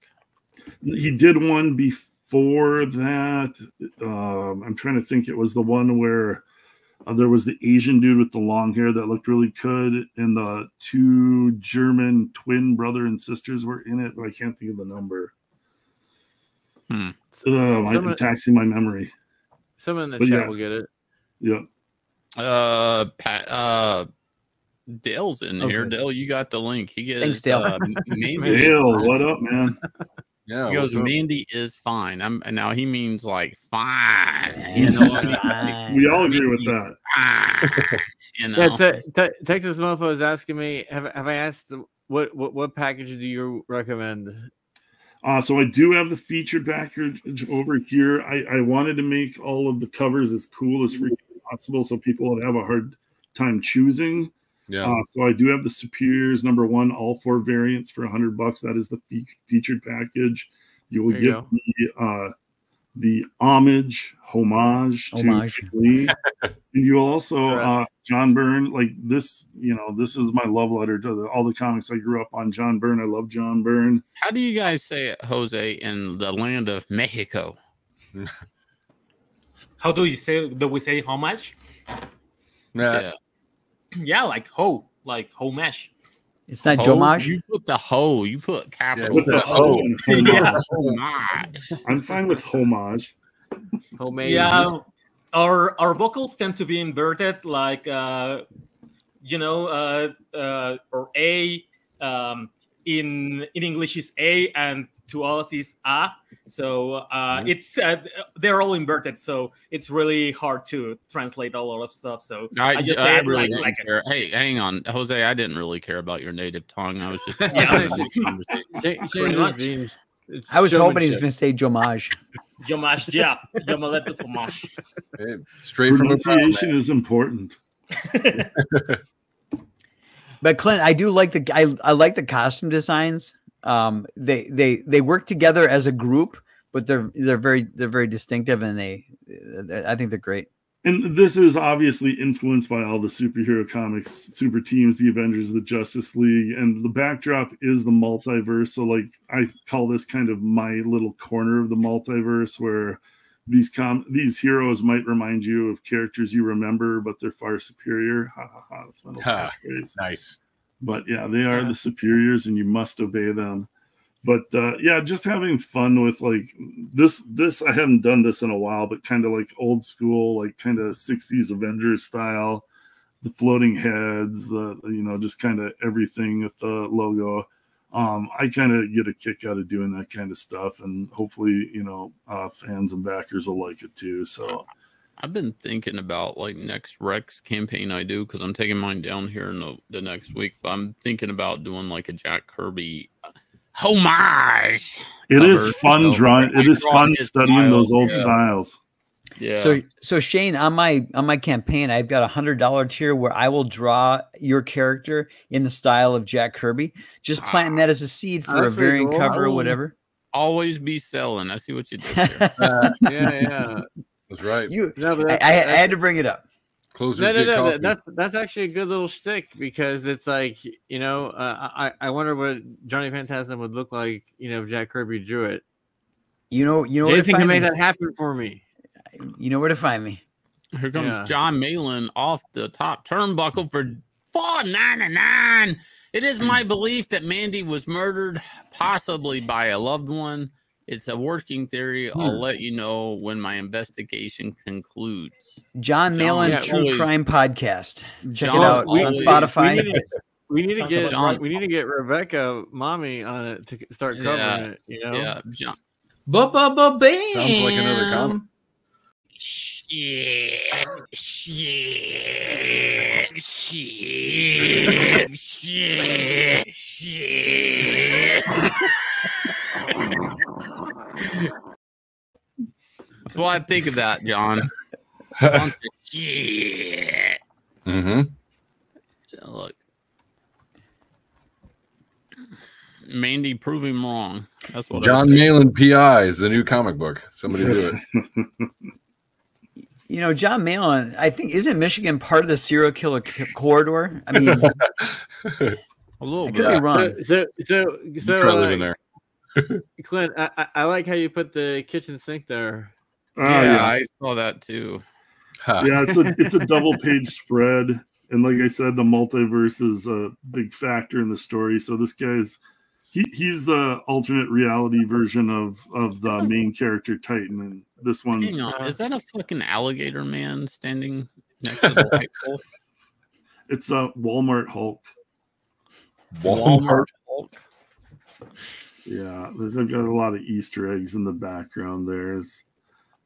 He did one before that. Um, I'm trying to think. It was the one where uh, there was the Asian dude with the long hair that looked really good, and the two German twin brother and sisters were in it, but I can't think of the number. Hmm. Um, I'm taxing my memory. Someone in the But chat yeah. will get it. Yeah. Uh, Pat, uh, Dale's in here. Okay. Dale, you got the link. He gets Thanks, Dale. Uh, Mandy Dale, what up, man? Yeah. He goes, what's up? Mandy is fine. I'm and now he means like fine. You know what I mean? We all agree with that. Fine, You know. Yeah, te- te- Texas Mofo is asking me, have, have I asked what, what what package do you recommend? Uh, so I do have the featured package over here. I, I wanted to make all of the covers as cool as freaking possible so people would have a hard time choosing. Yeah. Uh, so I do have the Superiors number one, all four variants for a hundred bucks. That is the fe- featured package. You will There you get the uh, the homage, homage, Homage. to Lee. and you also uh, John Byrne. Like this, you know, this is my love letter to the, all the comics I grew up on. John Byrne. I love John Byrne. How do you guys say it, Jose, in the land of Mexico? How do you say? Do we say how much? Yeah. Yeah, like ho, like ho mesh. It's not Ho, Jomage. You put the hoe. You put capital. With the the ho hoe. Yeah. homage. I'm fine with homage. Homemade. Yeah, our our vocals tend to be inverted, like uh, you know, uh, uh, or a. Um, in in English is a, and to us is a. So uh, it's uh, they're all inverted. So it's really hard to translate a lot of stuff. So I, I, just I say it really like, like care. Hey, hang on, Jose. I didn't really care about your native tongue. I was just Yeah. having a good conversation. Cha- change Pretty his much. genes. It's I was hoping he was going to say Jomage. Yomash, yeah, Yomalete Fomash. hey, straight from the top, Pronunciation is important. But Clint, I do like the I, I like the costume designs. Um, they they they work together as a group, but they're they're very they're very distinctive, and they I think they're great. And this is obviously influenced by all the superhero comics, super teams, the Avengers, the Justice League, and the backdrop is the multiverse. So, like, I call this kind of my little corner of the multiverse where these com these heroes might remind you of characters you remember, but they're far superior. Ha ha ha! That's my Ha. Nice. But yeah, they are the superiors, and you must obey them. but uh, yeah, just having fun with like this. This I haven't done this in a while, but kind of like old school, like kind of '60s Avengers style. The floating heads, the you know, just kind of everything with the logo. Um, I kind of get a kick out of doing that kind of stuff, and hopefully, you know, uh, fans and backers will like it too. So I've been thinking about like next Rex campaign I do because I'm taking mine down here in the, the next week. But I'm thinking about doing like a Jack Kirby homage. it is cover, fun you know, drawing. It is fun studying style, those old yeah. styles. Yeah. So so Shane, on my on my campaign, I've got a hundred dollar tier where I will draw your character in the style of Jack Kirby. Just planting that as a seed for a variant cool. cover or whatever. always be selling. I see what you did there. Uh, yeah, yeah. That's right. You, No, but I, that- I, I had to bring it up. Closers No, no, get no. coffee. That's that's actually a good little shtick because it's like you know, uh, I I wonder what Johnny Phantasm would look like, you know, if Jack Kirby drew it. You know, you know where Jason can make that happen for me. You know where to find me. Here comes Yeah. Jon Malin off the top turnbuckle for four ninety nine. It is my belief that Mandy was murdered, possibly by a loved one. It's a working theory. Hmm. I'll let you know when my investigation concludes. Jon Malin yeah, True always- Crime Podcast. Check it John out on Spotify. We need to, we need to Talk get about John. we need to get Rebecca mommy on it to start covering Yeah, it. You know, Yeah, John. Ba ba ba bam. Sounds like another comic. Shit, shit, shit, shit, shit. That's why I think of that, John. Shit. Mm-hmm. Look, Mandy, prove him wrong. That's what John say. Malin PI is the new comic book. Somebody do it. You know, Jon Malin, I think isn't Michigan part of the serial killer c- corridor? I mean, A little I bit. could be wrong. So so so, so try living uh, there. Clint, I, I- I like how you put the kitchen sink there. Oh, yeah, yeah. I saw that too. Ha. yeah, it's a it's a double page spread, and like I said, the multiverse is a big factor in the story. So this guy's he he's the alternate reality version of of the main character Titan, and this one's Hang on, is that a fucking alligator man standing next to the light pole? it's a Walmart Hulk. Walmart Hulk. Yeah, there's I've got a lot of Easter eggs in the background. There's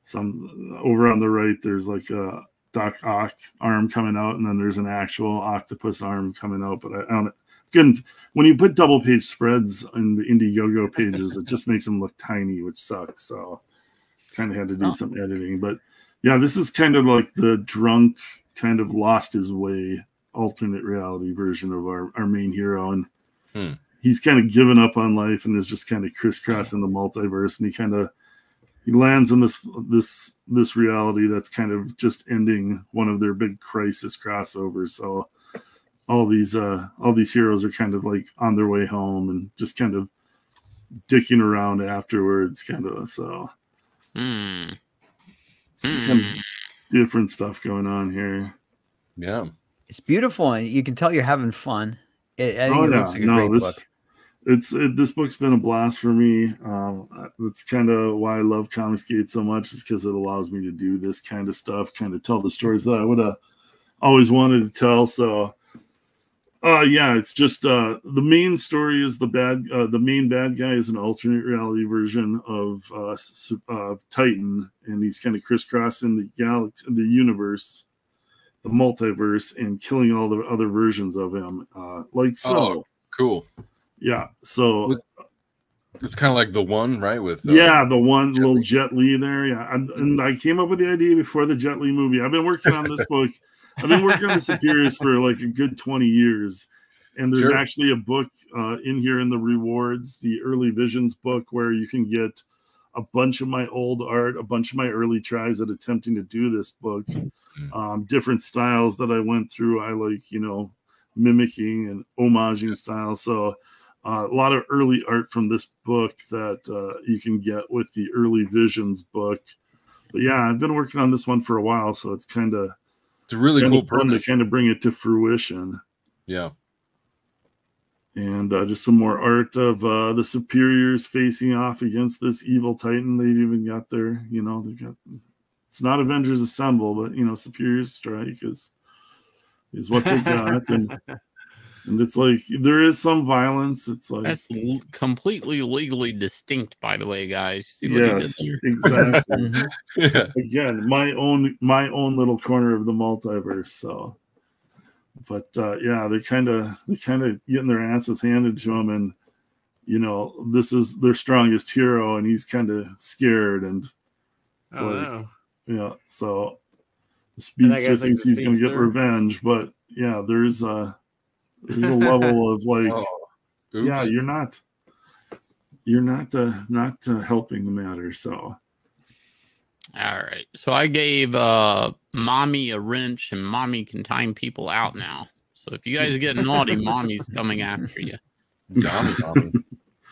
some over on the right. There's like a Doc Ock arm coming out, and then there's an actual octopus arm coming out. But I, I don't. Again, when you put double page spreads in the Indiegogo pages, it just makes them look tiny, which sucks. So, kind of had to do Oh. some editing. But yeah, this is kind of like the drunk, kind of lost his way alternate reality version of our, our main hero. And Hmm. he's kind of given up on life and is just kind of crisscrossing the multiverse. And he kind of he lands in this this this reality that's kind of just ending one of their big crisis crossovers. So all these uh all these heroes are kind of like on their way home and just kind of dicking around afterwards, kind of so Hmm. some kind of different stuff going on here. Yeah. it's beautiful, and you can tell you're having fun. It, I think Oh, it yeah. looks like a no, great this book. it's it, this book's been a blast for me. Um, that's kind of why I love Comicsgate so much, is because it allows me to do this kind of stuff, kind of tell the stories that I would have always wanted to tell. So, uh, yeah, it's just uh, the main story is the bad. Uh, the main bad guy is an alternate reality version of uh, uh, Titan, and he's kind of crisscrossing the galaxy, the universe, the multiverse, and killing all the other versions of him, uh, like so. Oh, cool. Yeah. So It's kind of like the one, right? With uh, yeah, the one little Jet Li there. Yeah, and, and I came up with the idea before the Jet Li movie. I've been working on this book. I've been working on the Superiors for like a good twenty years, and there's Sure. actually a book uh, in here in the rewards, the Early Visions book, where you can get a bunch of my old art, a bunch of my early tries at attempting to do this book, um, different styles that I went through. I like, you know, mimicking and homaging styles. So uh, a lot of early art from this book that uh, you can get with the early visions book. But yeah, I've been working on this one for a while, so it's kind of it's a really kind cool fun to kind of bring it to fruition. Yeah. and uh, just some more art of uh, the superiors facing off against this evil titan. They've even got their, you know, they've got. It's not Avengers Assemble, but you know, Superiors Strike is is what they got, and and it's like there is some violence. It's like That's l- completely legally distinct, by the way, guys. See what yes, he did there? exactly. Again, my own my own little corner of the multiverse. So, but uh, yeah, they're kind of they're kind of getting their asses handed to them, and you know this is their strongest hero, and he's kind of scared, and it's Oh, like no. yeah. So the speedster thinks he's going to get revenge, but yeah, there's a there's a level of like Oh, yeah, you're not you're not uh, not uh, helping the matter. So All right. So I gave uh mommy a wrench and mommy can time people out now. So if you guys get naughty, mommy's coming after you. Dommy, Dommy.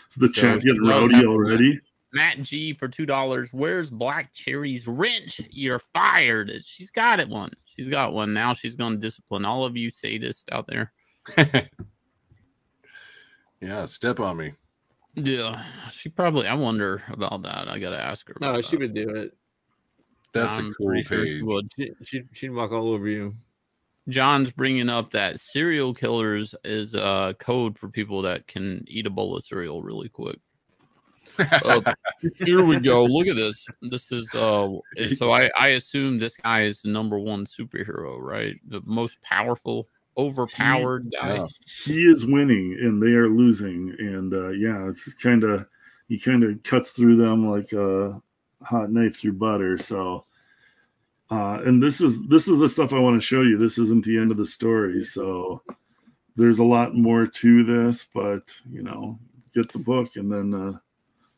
is the So chat getting rowdy already? Matt G for two dollars. Where's Black Cherry's wrench? You're fired. She's got it one. She's got one. Now she's gonna discipline all of you sadists out there. Yeah, step on me. Yeah. She probably I wonder about that. I gotta ask her. No, she that. would do it. That's I'm a cool pretty sure She would. She, she'd, she'd walk all over you. John's bringing up that serial killers is a code for people that can eat a bowl of cereal really quick. Uh, here we go. Look at this. This is uh. So I I assume this guy is the number one superhero, right? The most powerful, overpowered guy. He is winning and they are losing, and uh, yeah, it's kind of he kind of cuts through them like a hot knife through butter. So. Uh, and this is this is the stuff I want to show you. This isn't the end of the story, so there's a lot more to this. But you know, get the book and then uh,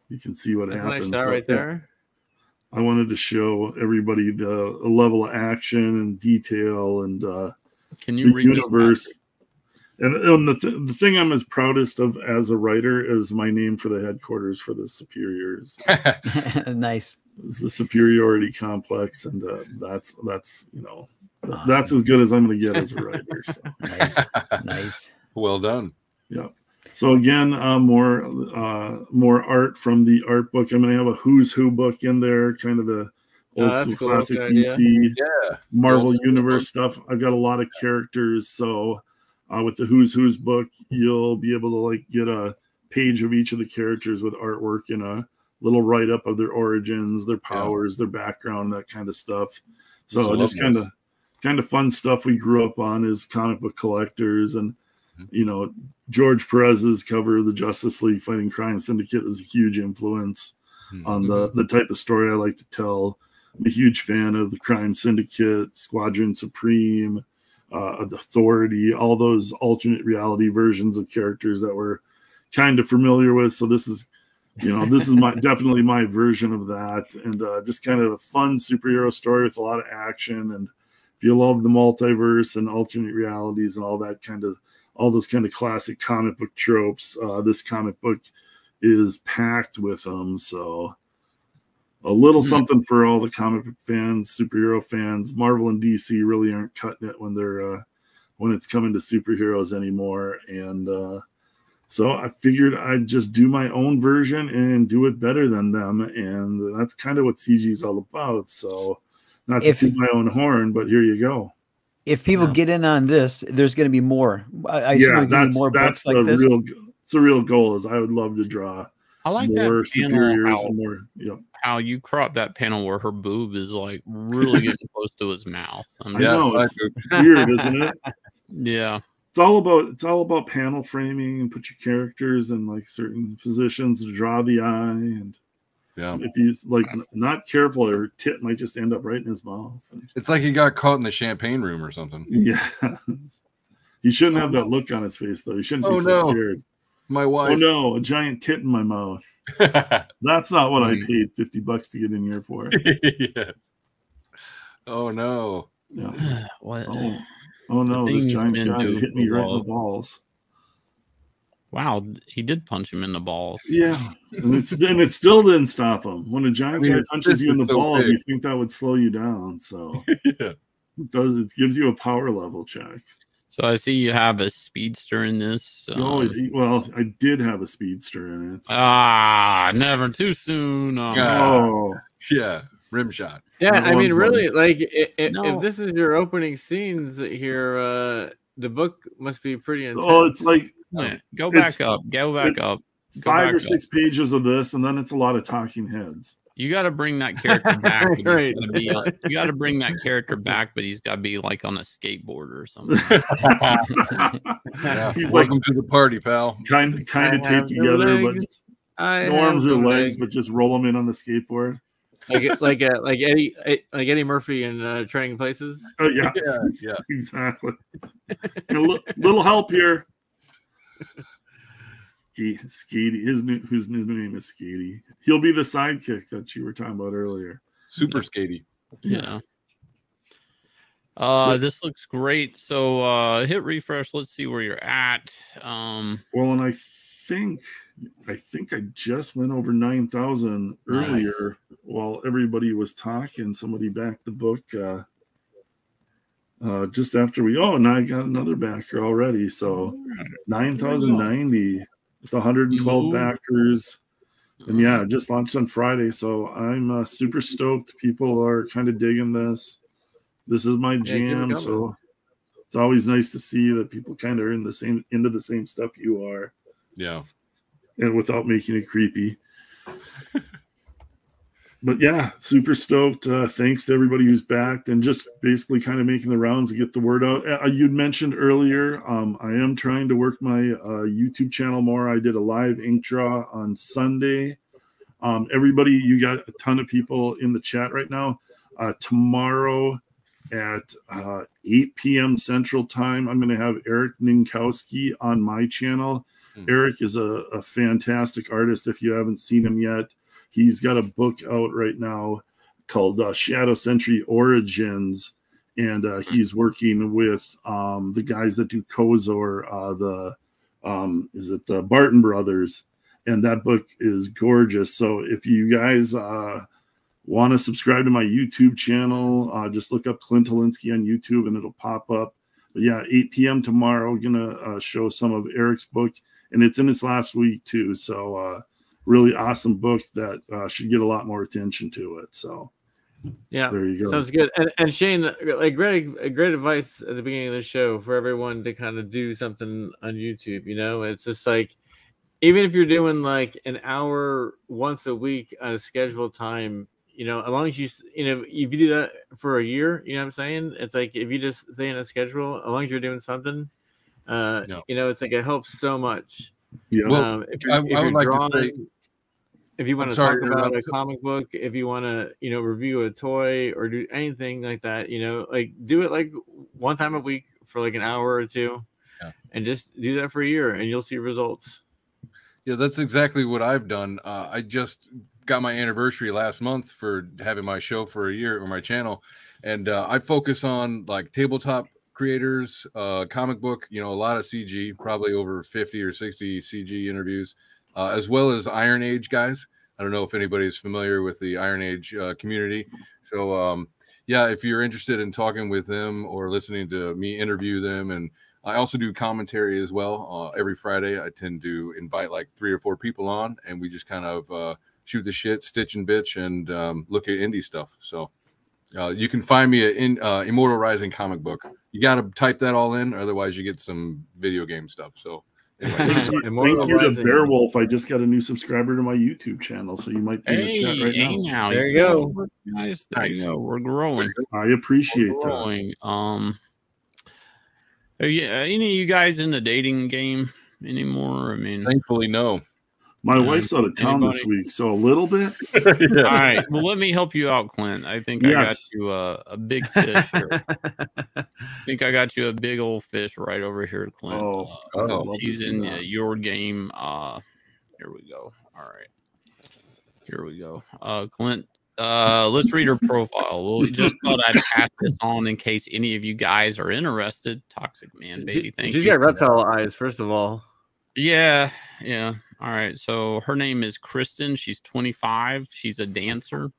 you can see what That's a nice happens. shot right there. I wanted to show everybody the level of action and detail and uh, Can you the read this back? universe. And, and the, th- the thing I'm as proudest of as a writer is my name for the headquarters for the superiors. nice. It's the superiority complex, and uh, that's that's you know that's as good as I'm going to get as a writer. So. nice, nice. Well done. Yeah. So again, uh, more uh, more art from the art book. I'm going to have a Who's Who book in there, kind of the old that's school cool. classic. DC, Yeah. Marvel school Universe stuff. I've got a lot of characters, so uh, with the Who's Who's book, you'll be able to like get a page of each of the characters with artwork and a little write up of their origins, their powers, their background, that kind of stuff. So just kind of kind of fun stuff we grew up on as comic book collectors and you know George Perez's cover of the Justice League Fighting Crime Syndicate is a huge influence on the the type of story I like to tell. I'm a huge fan of the Crime Syndicate, Squadron Supreme, uh, Authority, all those alternate reality versions of characters that we're kind of familiar with. So this is, you know, this is my definitely my version of that, and uh, just kind of a fun superhero story with a lot of action. And if you love the multiverse and alternate realities and all that kind of all those kind of classic comic book tropes, uh, this comic book is packed with them. So a little something for all the comic book fans, superhero fans. Marvel and DC really aren't cutting it when they're uh, when it's coming to superheroes anymore. And uh, so I figured I'd just do my own version and do it better than them. And that's kind of what CG is all about. So not to If- toot my own horn, but here you go. If people get in on this, there's going to be more. I, I assume yeah, there'll that's more that's books the like this. real. It's a real goal. Is I would love to draw. I like more that panel superiors how, and more. Yep. How you crop that panel where her boob is like really getting close to his mouth. I'm I know it's weird, isn't it? Yeah. It's all about it's all about panel framing and put your characters in like certain positions to draw the eye and Yeah. if he's like not careful, her tit might just end up right in his mouth. It's like he got caught in the champagne room or something. yeah, he shouldn't have oh. that look on his face though. He shouldn't be Oh, so no. scared. My oh, wife. Oh no, a giant tit in my mouth. That's not what I mm. paid fifty bucks to get in here for. yeah. Oh no. Yeah. what? Oh, oh no, The this things giant men guy do hit me right in the balls. Wow, he did punch him in the balls. Yeah, and it's and it still didn't stop him. When a giant I mean, guy punches you in the so balls, big. you think that would slow you down. So yeah. it does. It gives you a power level check. So I see you have a speedster in this. Oh, um, well, I did have a speedster in it. ah, never too soon. Oh, Oh, yeah, rim shot. Yeah, No I mean, really, votes. like i- i- No. if this is your opening scenes here, uh the book must be pretty intense. oh, it's like yeah, Go back up. Go back up. Go five back or up. six pages of this, and then it's a lot of talking heads. You got to bring that character back. Right. gotta be on- you got to bring that character back, but he's got to be like on a skateboard or something. Yeah. He's like Welcome to the party, pal. kind of, kind of taped have no together, but just I no arms have or no legs, but just roll them in on the skateboard. like like uh, like Eddie like Eddie Murphy in uh, Trading Places. Oh yeah, Yeah, yeah. exactly. And a li- little help here. Ske- Skady, his new, whose new name is Skady. He'll be the sidekick that you were talking about earlier. Super skatey. Yeah. Uh, So- this looks great. So uh, hit refresh. Let's see where you're at. Um, Well, and I think I think I just went over nine thousand Nice. earlier while everybody was talking. Somebody backed the book uh, uh, just after we. Oh, now I got another backer already. So nine thousand ninety with one hundred and twelve Ooh. backers. And yeah, it just launched on Friday, so I'm uh, super stoked. People are kind of digging this. This is my it jam, coming. so it's always nice to see that people kind of are in the same into the same stuff you are Yeah. and without making it creepy. But yeah, super stoked. Uh, thanks to everybody who's backed and just basically kind of making the rounds to get the word out. Uh, you'd mentioned earlier, um, I am trying to work my uh, YouTube channel more. I did a live ink draw on Sunday. Um, everybody, you got a ton of people in the chat right now. Uh, tomorrow at uh, 8 p.m. Central Time, I'm going to have Eric Ninkowski on my channel. Eric is a, a fantastic artist. If you haven't seen him yet, he's got a book out right now called uh, Shadow Century Origins, and uh, he's working with um, the guys that do Kozor, uh, the um, is it the Barton Brothers, and that book is gorgeous. So if you guys uh, want to subscribe to my YouTube channel, uh, just look up Clint Hilinski on YouTube and it'll pop up. But yeah, 8 p.m. tomorrow, gonna uh, show some of Eric's book, and it's in its last week too. So really awesome book that uh, should get a lot more attention to it. So Yeah, there you go. Sounds good. And, and Shane, like great, great advice at the beginning of the show for everyone to kind of do something on YouTube. You know, it's just like even if you're doing like an hour once a week on a scheduled time, you know, as long as you, you know, if you do that for a year, you know what I'm saying? It's like if you just stay in a schedule, as long as you're doing something, uh, Yeah. you know, it's like it helps so much. Yeah. Well, um, if I- you're, if I you're would like to say- if you I'm want to talk about a comic book, if you want to, you know, review a toy or do anything like that, you know, like do it like one time a week for like an hour or two, Yeah. and just do that for a year, and you'll see results. Yeah, that's exactly what I've done. Uh, I just got my anniversary last month for having my show for a year or my channel, and uh, I focus on like tabletop creators, uh, comic book, you know, a lot of CG, probably over 50 or 60 CG interviews, uh, as well as Iron Age guys. I don't know if anybody's familiar with the Iron Age uh, community. So, um, yeah, if you're interested in talking with them or listening to me interview them, and I also do commentary as well. Uh, every Friday, I tend to invite like three or four people on, and we just kind of uh, shoot the shit, stitch and bitch, and um, look at indie stuff. So uh, you can find me at in, uh, Immortal Rising comic book. You got to type that all in, otherwise you get some video game stuff. So Thank you, thank you to Rising. Bearwolf. I just got a new subscriber to my YouTube channel, so you might be in the hey, chat right hey now. now, There you how go. we're- Nice. you go. We're growing. I appreciate We're that. growing. Um, are you, are any of you guys in the dating game anymore? I mean, thankfully, no. My Yeah. wife's out of town this week, so a little bit. all right. Well, let me help you out, Clint. I think I got you a, a big fish here. I think I got you a big old fish right over here, Clint. Oh, Uh, I'd she's in uh, your game. Uh, here we go. All right, here we go. Uh, Clint, uh, let's read her profile. Well, we just thought I'd pass this on in case any of you guys are interested. Toxic man, baby. Thank She's you. got reptile eyes, first of all. Yeah, yeah. All right. So her name is Kristen. She's 25. She's a dancer.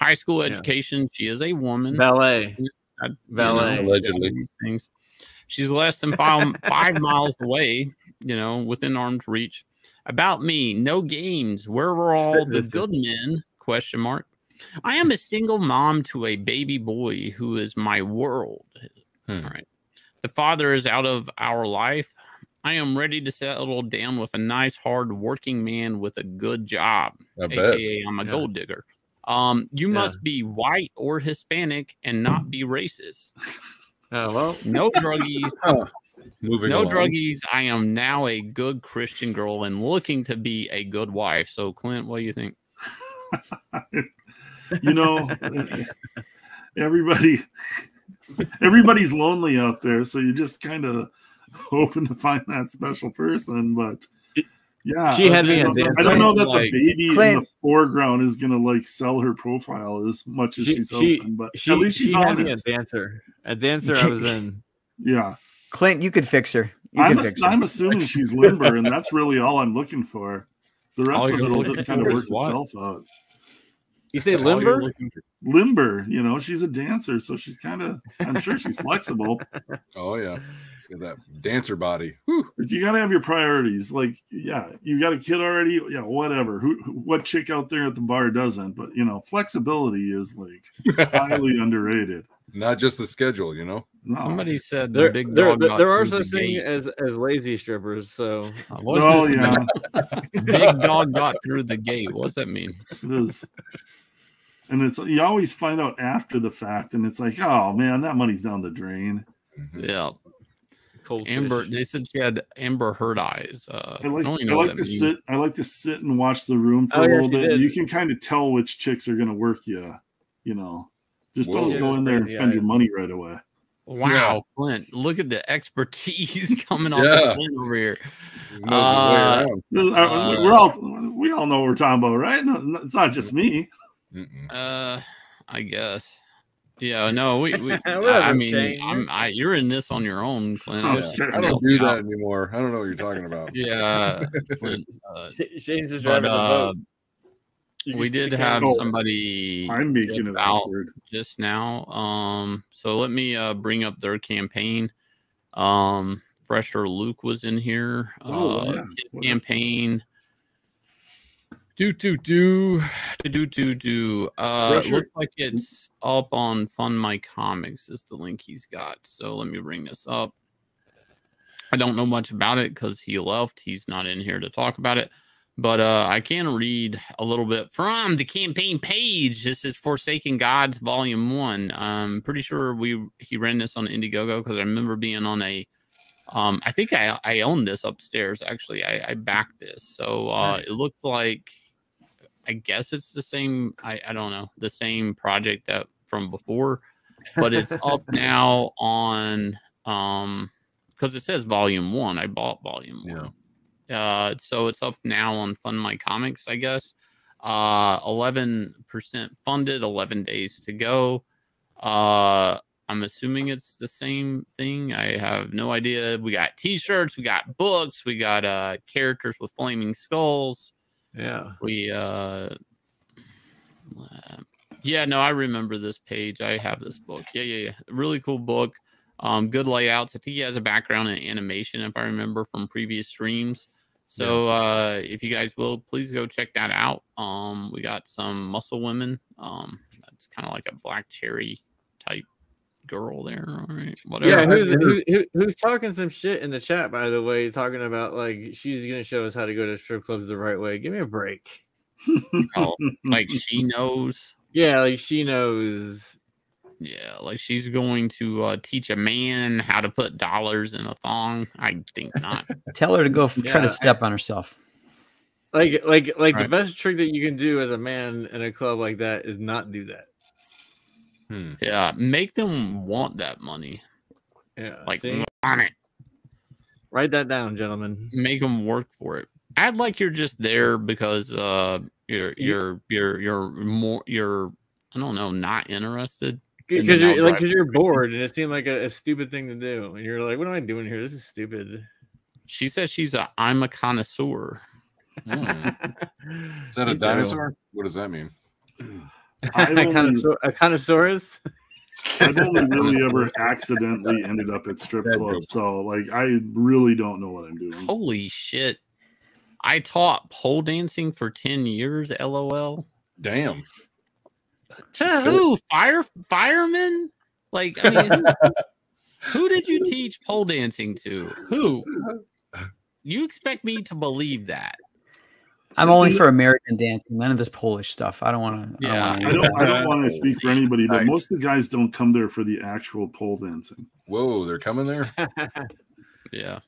High school education. She is a woman. Ballet. I- you Valet. know, Allegedly. these things. She's less than five, five miles away, you know, within arm's reach. About me, no games. Where were all the good men? Question mark. I am a single mom to a baby boy who is my world. Hmm. All right. The father is out of our life. I am ready to settle down with a nice, hard working man with a good job. I bet. AKA, I'm a Yeah. gold digger. Um, you Yeah. must be white or Hispanic and not be racist. Oh well, No druggies. Moving no along. druggies. I am now a good Christian girl and looking to be a good wife. So, Clint, what do you think? you know, everybody, everybody's lonely out there, so you just kind of hoping to find that special person. But yeah, She had me I, don't- I don't know that like- the baby in the foreground is gonna like sell her profile as much as she she's she, open, but she, at least she's she had me a dancer. A dancer I was in. Yeah, Clint, you could fix her. You I'm, could ass- fix. I'm assuming she's limber, and that's really all I'm looking for. The rest All of it will just kind of work what? itself out. You say limber? Limber, you know, she's a dancer, so she's kind of. I'm sure she's flexible. Oh yeah, Got that dancer body. But you gotta have your priorities. Like, yeah, you got a kid already. Yeah, whatever. Who, who- what chick out there at the bar doesn't? But you know, flexibility is like highly underrated. Not just the schedule, you know. No. Somebody said the There, big there, dog. there, got there are through the such thing gate. as as lazy strippers. So Uh, what's Oh yeah, big dog got through the gate. What's that mean? it is. And it's you always find out after the fact, and it's like, oh man, that money's down the drain. Yeah, cold Amber. fish. They said she had Amber Heard eyes. Uh, I like, don't even I like to means. sit. I like to sit and watch the room for Oh, a little she bit. did. You can kind of tell which chicks are going to work you. You know, just Whoa. don't Yeah, go in there and crazy spend your money right away. Wow, Yeah. Clint, look at the expertise coming off Yeah. Clint over here. No Uh, uh, Uh, we're all we all know what we're talking about, right? No, no, it's not just me. Uh, I guess. Yeah, no, we. we I Whatever, mean, I'm. I, you're in this on your own, Clint. I Oh, was shit. just I don't do that anymore. I don't know what you're talking about. Yeah, Clint, uh, Shane's just but driving the uh, boat. You we did have somebody I'm making it out awkward. just now. Um, so let me uh bring up their campaign. Um, Fresher Luke was in here. Oh, uh, yeah. his What- campaign. Do do do do do do do. Uh, it looks like it's up on Fund My Comics. Is the link he's got. So let me bring this up. I don't know much about it because he left. He's not in here to talk about it. But uh, I can read a little bit from the campaign page. This is Forsaken Gods Volume One. I'm pretty sure we he ran this on Indiegogo because I remember being on a. Um, I think I I own this upstairs. Actually, I, I backed this, so uh, it looks like. I guess it's the same. I, I don't know the same project that from before, but it's up now on um because it says volume one. I bought volume Yeah. one. Uh, so it's up now on Fund My Comics, I guess. Uh, eleven percent funded, eleven days to go. Uh, I'm assuming it's the same thing. I have no idea. We got T-shirts, we got books, we got uh characters with flaming skulls. Yeah. We uh, yeah, no, I remember this page. I have this book. Yeah, yeah, yeah. Really cool book. Um, good layouts. I think he has a background in animation, if I remember from previous streams. So uh, if you guys will, please go check that out. Um, we got some muscle women. Um, that's kind of like a black cherry type girl there. All right, whatever. Yeah, who's, who, who, who's talking some shit in the chat, by the way, talking about like she's gonna show us how to go to strip clubs the right way. Give me a break. Oh, like she knows. Yeah, like she knows. Yeah, like she's going to uh, teach a man how to put dollars in a thong. I think not. Tell her to go f- try to Yeah. step on herself. Like, like, like the best trick that you can do as a man in a club like that is not do that. Hmm. Yeah, make them want that money. Yeah, Like see? want it. write that down, gentlemen. Make them work for it. Act like you're just there because uh you're you're you're you're more you're I don't know not interested. Because then you're like, because you're bored and it seemed like a, a stupid thing to do, and you're like, "What am I doing here? This is stupid." She says she's a I'm a connoisseur. Hmm. Is that a dinosaur? What does that mean? I a only- connoisseur, a connoissaurus. I've only really ever accidentally ended up at strip clubs, so like I really don't know what I'm doing. Holy shit. I taught pole dancing for 10 years, lol. Damn. To who? Fire firemen? Like, I mean, who, who did you teach pole dancing to? Who? You expect me to believe that? I'm only for American dancing, none of this Polish stuff. I don't want to. Yeah. I don't I don't want to speak for anybody, but Nice. most of the guys don't come there for the actual pole dancing. Whoa, they're coming there. Yeah.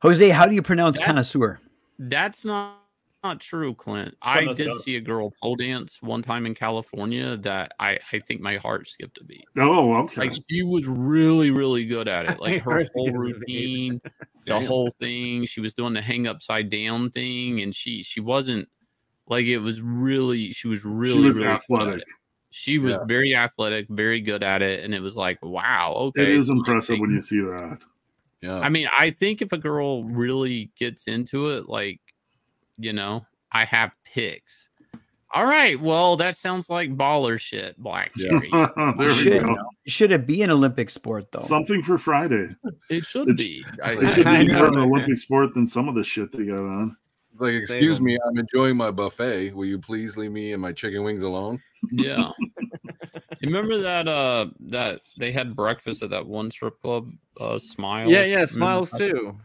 Jose, how do you pronounce connoisseur? That's not not true, Clint. I did go. see a girl pole dance one time in California that I, I think my heart skipped a beat. Oh, okay. Like she was really, really good at it. Like her whole skipped a beat. routine, the whole thing. She was doing the hang upside down thing, and she she wasn't like it was really. She was really was really good at athletic. it. She was Yeah. very athletic, very good at it, and it was like, wow, okay. It is impressive when you see that. Yeah. I mean, I think if a girl really gets into it, like, you know, I have picks. All right, well, that sounds like baller shit, Black Cherry. there we should, go. should it be an Olympic sport though? Something for Friday. It should It- be. I, It should I be know. more of an Olympic sport than some of the shit they got on. Like, excuse excuse 'em. me, I'm enjoying my buffet. Will you please leave me and my chicken wings alone? yeah. Remember that uh that they had breakfast at that one strip club, uh Smiles? Yeah, yeah, Remember smiles that? too.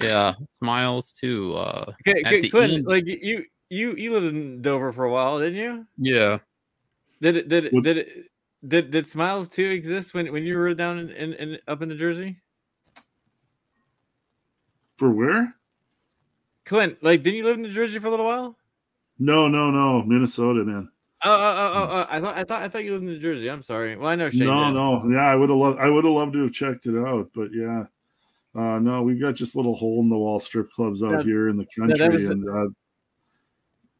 Yeah, Smiles too. Uh Okay, at the Clinton, end- like you, you, you lived in Dover for a while, didn't you? yeah. Did it, did it, did it, did did Smiles too exist when when you were down in, in, in up in New Jersey? For where? Clint, like, didn't you live in New Jersey for a little while? No, no, no. Minnesota, man. Oh, oh, oh, oh, oh, I thought, I thought, I thought you lived in New Jersey. I'm sorry. Well, I know Shane. no, did. no. Yeah, I would have loved I would have loved to have checked it out, but yeah. Uh no, we've got just little hole in the wall strip clubs out Yeah. here in the country was- and uh,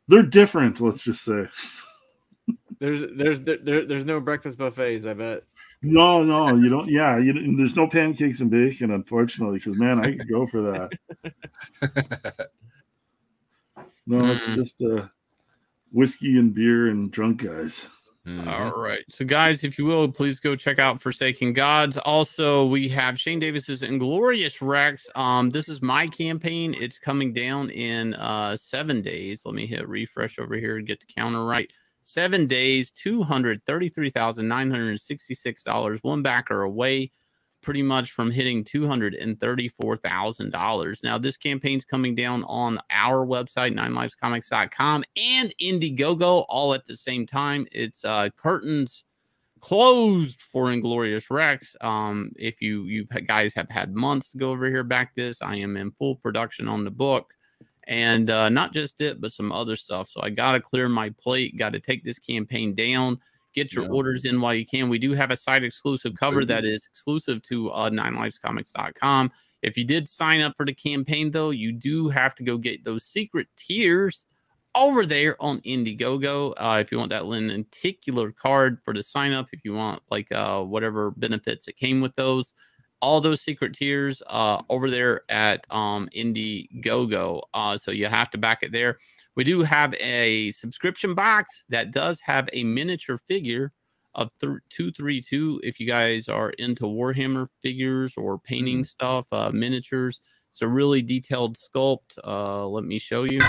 they're different, let's just say. There's, there's, there, there's no breakfast buffets. I bet. No, no, you don't. Yeah, you, there's no pancakes and bacon, unfortunately, because man, I could go for that. No, it's just uh, whiskey and beer and drunk guys. Mm-hmm. All right. So, guys, if you will, please go check out Forsaken Gods. Also, we have Shane Davis's Inglorious Rex. Um, this is my campaign. It's coming down in uh seven days. Let me hit refresh over here and get the counter right. Seven days, two hundred thirty-three thousand nine hundred sixty-six dollars. One backer away, pretty much from hitting two hundred and thirty-four thousand dollars. Now, this campaign's coming down on our website, ninelivescomics.com, and Indiegogo all at the same time. It's uh curtains closed for Inglorious Rex. Um, if you you guys have had months to go over here back this, I am in full production on the book, and uh, not just it, but some other stuff. So I got to clear my plate. Got to take this campaign down. Get your Yeah. orders in while you can. We do have a site exclusive cover that is exclusive to uh, ninelivescomics.com. If you did sign up for the campaign, though, you do have to go get those secret tiers over there on Indiegogo. Uh, if you want that lenticular card for the sign up, if you want like uh, whatever benefits that came with those, all those secret tiers uh, over there at um, Indiegogo. Uh, so you have to back it there. We do have a subscription box that does have a miniature figure of th- 232 if you guys are into Warhammer figures or painting stuff, uh, miniatures. It's a really detailed sculpt. Uh, let me show you.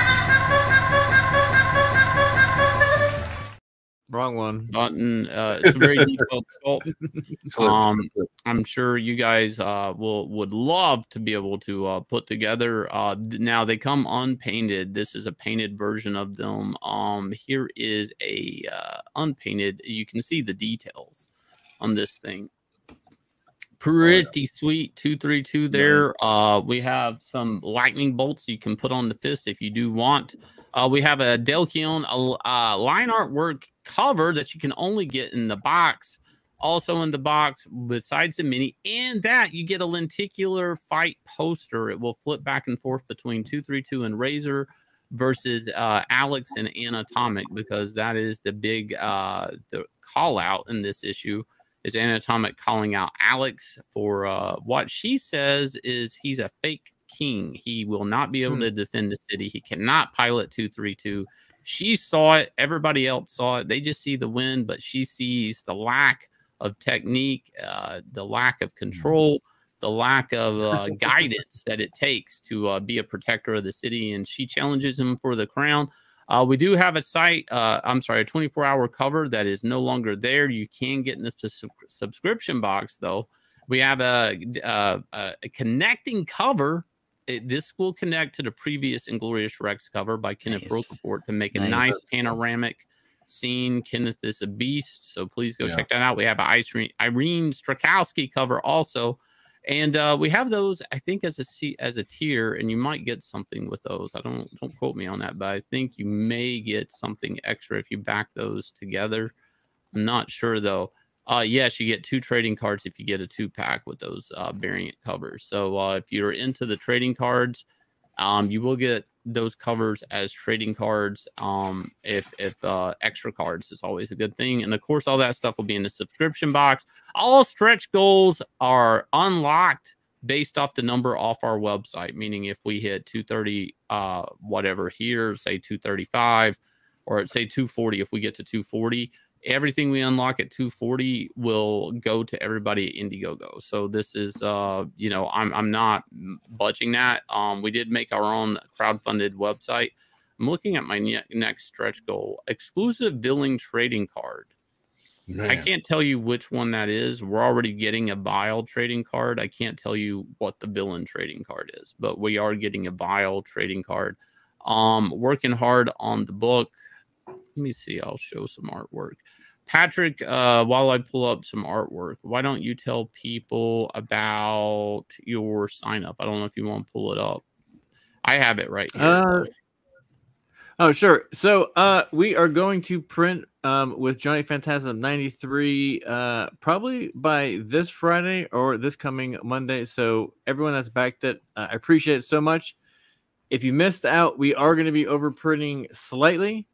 Wrong one. button. Uh, it's a very detailed sculpt. Um. I'm sure you guys uh, will would love to be able to uh, put together. Uh, now they come unpainted. This is a painted version of them. Um, here is a uh, unpainted. You can see the details on this thing. Pretty sweet. Two three two there. Uh, we have some lightning bolts you can put on the fist if you do want. Uh, we have a Delkion uh, line artwork cover that you can only get in the box. Also in the box, besides the mini, and that you get a lenticular fight poster. It will flip back and forth between 232 and Razor versus uh, Alex and Anatomic because that is the big uh, the call out in this issue is Anatomic calling out Alex for uh, what she says is he's a fake king. He will not be able Hmm. to defend the city. He cannot pilot 232. She saw it. Everybody else saw it. They just see the win, but she sees the lack of technique, uh, the lack of control, the lack of uh, guidance that it takes to uh, be a protector of the city. And she challenges him for the crown. Uh, we do have a site, uh, I'm sorry, a 24 hour cover that is no longer there. You can get in this subscription box, though. We have a, uh, a, a connecting cover. It- this will connect to the previous Inglorious Rex cover by Kenneth Nice. To make a Nice. nice panoramic scene. Kenneth is a beast, so please go Yeah. check that out. We have an Irene, Irene Strakowski cover also, and uh, we have those I think as a as a tier, and you might get something with those. I don't don't quote me on that, but I think you may get something extra if you back those together. I'm not sure though. Uh, yes, you get two trading cards if you get a two pack with those uh, variant covers. So uh, if you're into the trading cards, um, you will get those covers as trading cards. Um, if if uh, extra cards is always a good thing, and of course, all that stuff will be in the subscription box. All stretch goals are unlocked based off the number off our website. Meaning, if we hit 230, uh, whatever here, say 235, or say 240, if we get to 240, everything we unlock at 240 will go to everybody at Indiegogo. So this is uh you know I'm I'm not budging that. Um we did make our own crowdfunded website. I'm looking at my ne- next stretch goal. Exclusive billing trading card. I can't tell you which one that is. We're already getting a Bile trading card. I can't tell you what the villain trading card is, but we are getting a Bile trading card. Um, working hard on the book. Let me see. I'll show some artwork. Patrick, uh, while I pull up some artwork, why don't you tell people about your sign up? I don't know if you want to pull it up. I have it right here. Uh, oh, sure. So uh, we are going to print um, with Johnny Phantasm 93 uh, probably by this Friday or this coming Monday. So everyone that's backed it, uh, I appreciate it so much. If you missed out, we are going to be overprinting slightly.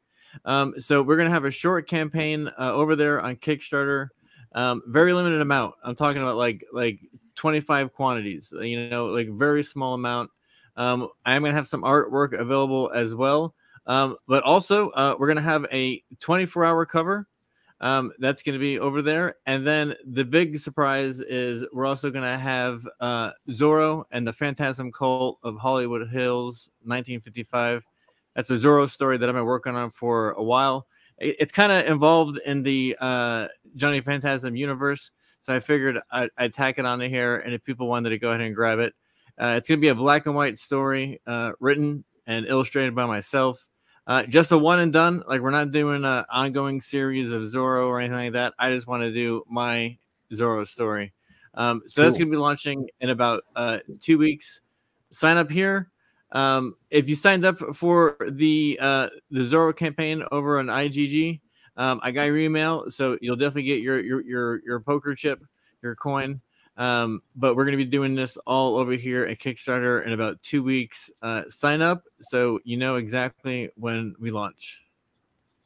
Um, so we're to have a short campaign uh, over there on Kickstarter. Um, very limited amount. I'm talking about like like 25 quantities. uh, You know, like very small amount. Um, I'm gonna have some artwork available as well. Um, but also, uh, we're gonna have a 24 hour cover. Um, that's gonna be over there. And then the big surprise is we're also gonna have uh, Zorro and the Phantasm Cult of Hollywood Hills, 1955. That's a Zorro story that I've been working on for a while. It- it's kind of involved in the uh, Johnny Phantasm universe. So I figured I'd, I'd tack it onto here. And if people wanted to go ahead and grab it, uh, it's going to be a black and white story uh, written and illustrated by myself. Uh, just a one and done. Like we're not doing an ongoing series of Zorro or anything like that. I just want to do my Zorro story. Um, so that's going to be launching in about uh, two weeks. Sign up here. Um, if you signed up for the uh, the Zorro campaign over on IGG, um, I got your email, so you'll definitely get your your your, your poker chip, your coin. Um, but we're going to be doing this all over here at Kickstarter in about two weeks. Uh, sign up so you know exactly when we launch.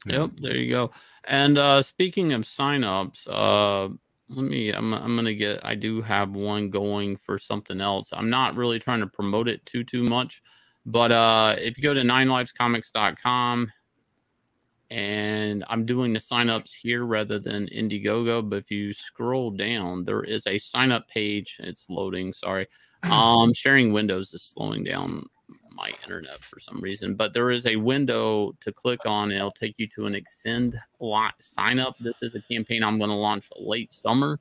Yep, there you go. And uh speaking of signups, uh let me I'm I'm gonna get I do have one going for something else. I'm not really trying to promote it too too much, but uh if you go to ninelivescomics.com and I'm doing the signups here rather than Indiegogo, but if you scroll down, there is a sign up page. It's loading, sorry. Um sharing windows is slowing down my internet for some reason, but there is a window to click on. It'll take you to an extend lot sign up. This is a campaign I'm going to launch late summer.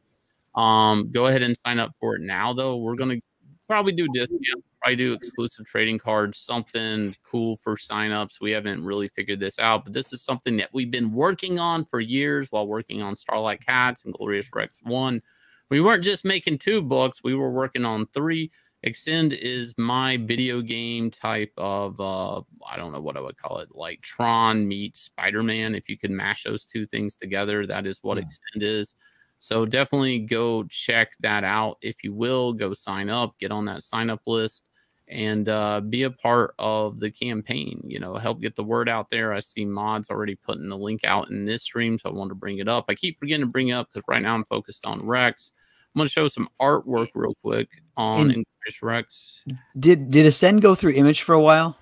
Um, go ahead and sign up for it now, though. We're going to probably do discount, probably do exclusive trading cards, something cool for signups. We haven't really figured this out, but this is something that we've been working on for years while working on Starlight Cats and Glorious Rex One. We weren't just making two books; we were working on three. Extend is my video game type of uh I don't know what I would call it, like Tron meets Spider-Man. If you could mash those two things together, that is what Extend is. So definitely go check that out if you will. Go sign up, get on that sign up list, and uh, be a part of the campaign. You know, help get the word out there. I see mods already putting the link out in this stream, so I want to bring it up. I keep forgetting to bring it up because right now I'm focused on Rex. I'm going to show some artwork real quick on And- English Rex. Did did Extend go through image for a while?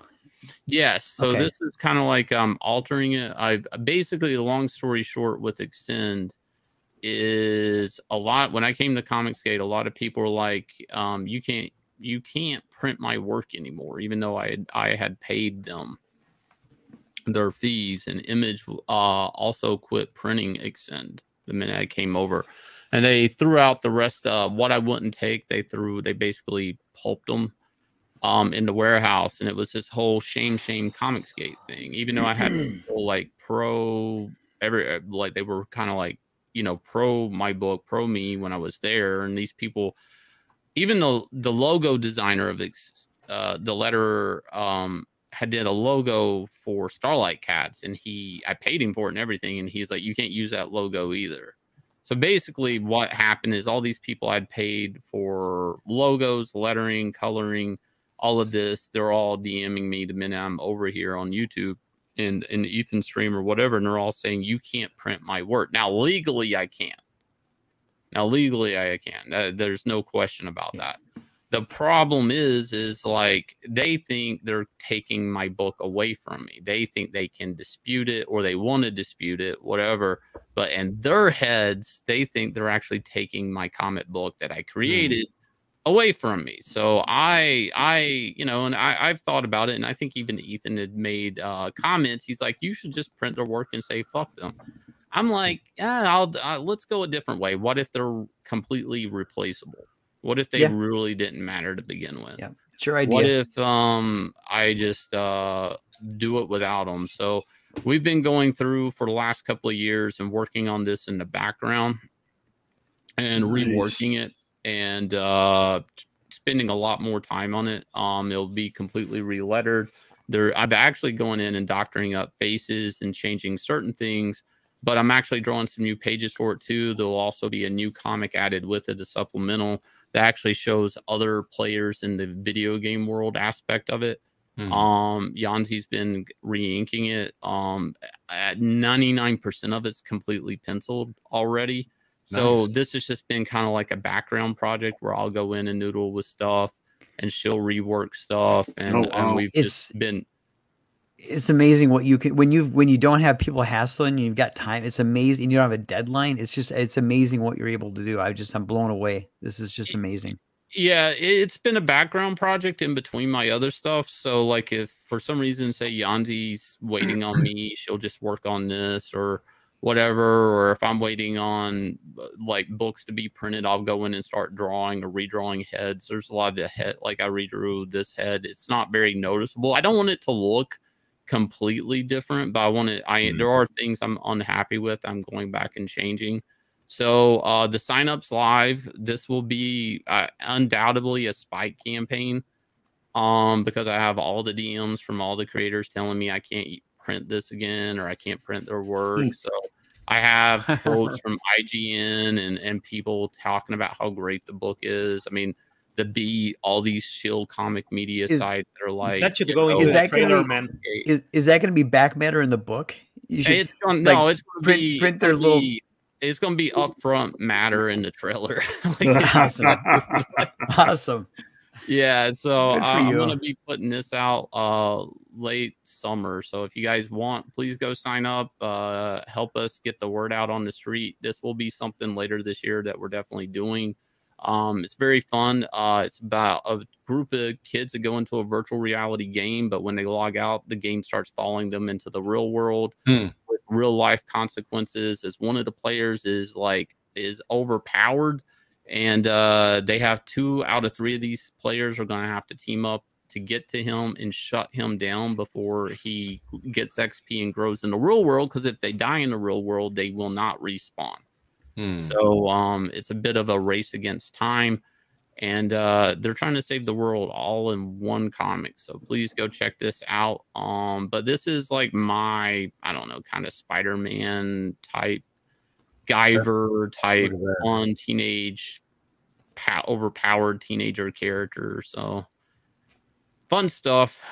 Yes. So Okay. this is kind of like um altering it. I basically, a long story short, with Extend is a lot when I came to Comicsgate, a lot of people were like, um, you can't you can't print my work anymore, even though I had, I had paid them their fees and image uh, also quit printing extend the minute I came over and they threw out the rest of what I wouldn't take. They threw, they basically pulped them um, in the warehouse, and it was this whole shame, shame Comicsgate thing. Even though I had people like pro, every like they were kind of like you know pro my book, pro me when I was there, and these people, even though the logo designer of uh, the letter um, had did a logo for Starlight Cats, and he I paid him for it and everything, and he's like, you can't use that logo either. So basically, what happened is all these people I'd paid for logos, lettering, coloring, all of this, they're all DMing me the minute I'm over here on YouTube and in Ethan stream or whatever, and they're all saying you can't print my work. Now legally, I can. Now legally, I can. There's no question about that. The problem is, is like they think they're taking my book away from me. They think they can dispute it or they want to dispute it, whatever. But in their heads, they think they're actually taking my comic book that I created away from me. So I, I, you know, and I, I've thought about it, and I think even Ethan had made uh, comments. He's like, you should just print their work and say fuck them. I'm like, yeah, I'll uh, let's go a different way. What if they're completely replaceable? What if they Yeah. really didn't matter to begin with? Yeah, it's your What if um I just uh do it without them? So we've been going through for the last couple of years and working on this in the background and Nice. reworking it and uh spending a lot more time on it. Um it'll be completely relettered. There I'm actually going in and doctoring up faces and changing certain things, but I'm actually drawing some new pages for it too. There'll also be a new comic added with it, a supplemental that actually shows other players in the video game world aspect of it. Hmm. Um, Yanzi's been re-inking it. Um, at 99% of it's completely penciled already. So this has just been kind of like a background project where I'll go in and noodle with stuff and she'll rework stuff and, Oh, and we've It's- just been it's amazing what you can when you when you don't have people hassling you, you've got time. It's amazing. You don't have a deadline. It's just it's amazing what you're able to do. I just I'm blown away. This is just amazing. yeah it- it's been a background project in between my other stuff so like if for some reason say yanzi's waiting on me she'll just work on this or whatever or if i'm waiting on uh, like books to be printed i'll go in and start drawing or redrawing heads there's a lot of the head like i redrew this head it's not very noticeable i don't want it to look completely different but i want to i there are things i'm unhappy with i'm going back and changing so uh, the signups live. This will be uh, undoubtedly a spike campaign, um, because I have all the DMs from all the creators telling me I can't print this again or I can't print their work. Hmm. so I have quotes from IGN and and people talking about how great the book is. I mean, the B, all these chill comic media Is- sites that are like That should go know, Is the that gonna be- man. Is is that going to be back matter in the book? You It's going no, like, it's going to print be print it's their gonna little be- it's going to be upfront matter in the trailer. Like, awesome. awesome. yeah, so uh, I'm going to be putting this out uh late summer. So if you guys want, please go sign up. Uh, help us get the word out on the street. This will be something later this year that we're definitely doing. Um, it's very fun. Uh, it's about a group of kids that go into a virtual reality game, but when they log out, the game starts following them into the real world Hmm. with real life consequences. As one of the players is like is overpowered, and uh, they have two out of three of these players are going to have to team up to get to him and shut him down before he gets XP and grows in the real world. Because if they die in the real world, they will not respawn. Hmm. So um, it's a bit of a race against time, and uh, they're trying to save the world all in one comic. So please go check this out. Um, but this is like my I don't know kind of Spider-Man type, Guyver type, fun teenage, pow- overpowered teenager character. So fun stuff.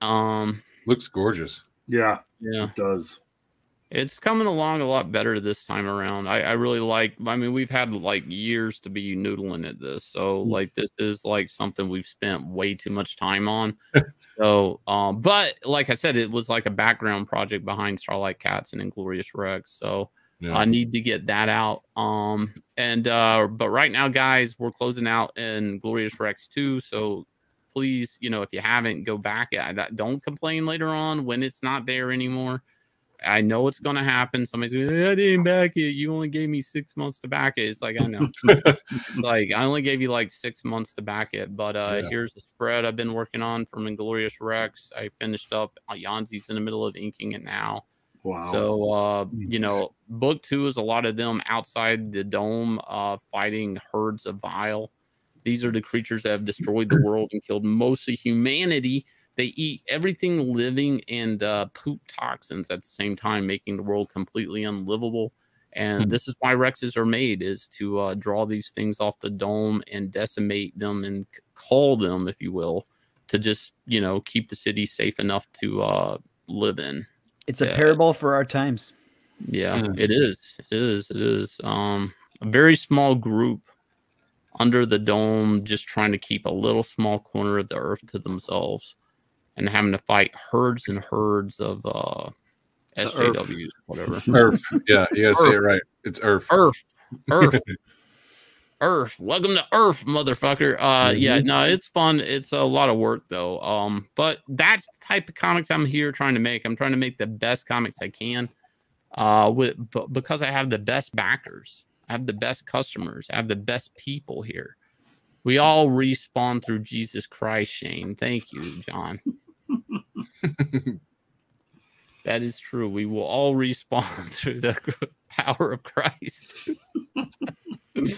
Um, Looks gorgeous. Yeah, yeah, it does. It's coming along a lot better this time around. I, I really like. I mean, we've had like years to be noodling at this, so like this is like something we've spent way too much time on. so, um, but like I said, it was like a background project behind Starlight Cats and Inglorious Rex. So, Yeah. I need to get that out. Um, and uh, but right now, guys, we're closing out Inglorious Rex 2. So please, you know, if you haven't, go back. I- Don't complain later on when it's not there anymore. I know it's gonna happen. Somebody's going, to. I didn't back it. You only gave me six months to back it. It's like I know. like I only gave you like six months to back it. But uh Yeah. here's the spread I've been working on from Inglorious Rex. I finished up uh, Yanzi's in the middle of inking it now. Wow. So uh, you know, book two is a lot of them outside the dome uh fighting herds of vile. These are the creatures that have destroyed the world and killed most of humanity. They eat everything living and uh, poop toxins at the same time, making the world completely unlivable. And this is why Rexes are made: is to uh, draw these things off the dome and decimate them and call them, if you will, to just you know keep the city safe enough to uh, live in. It's a Yeah. parable for our times. Yeah, it is. It is. It is. Um, a very small group under the dome, just trying to keep a little small corner of the earth to themselves, and having to fight herds and herds of uh, SJWs, whatever. Earth. Yeah, you gotta say it right. It's Earth. Earth. Earth. Earth. Welcome to Earth, motherfucker. Uh yeah, Mhm. no, it's fun. It's a lot of work though. Um, but that's the type of comics I'm here trying to make. I'm trying to make the best comics I can. Uh with because I have the best backers. I have the best customers. I have the best people here. We all respawn through Jesus Christ, Shane. Thank you, John. that is true. We will all respawn through the power of Christ. the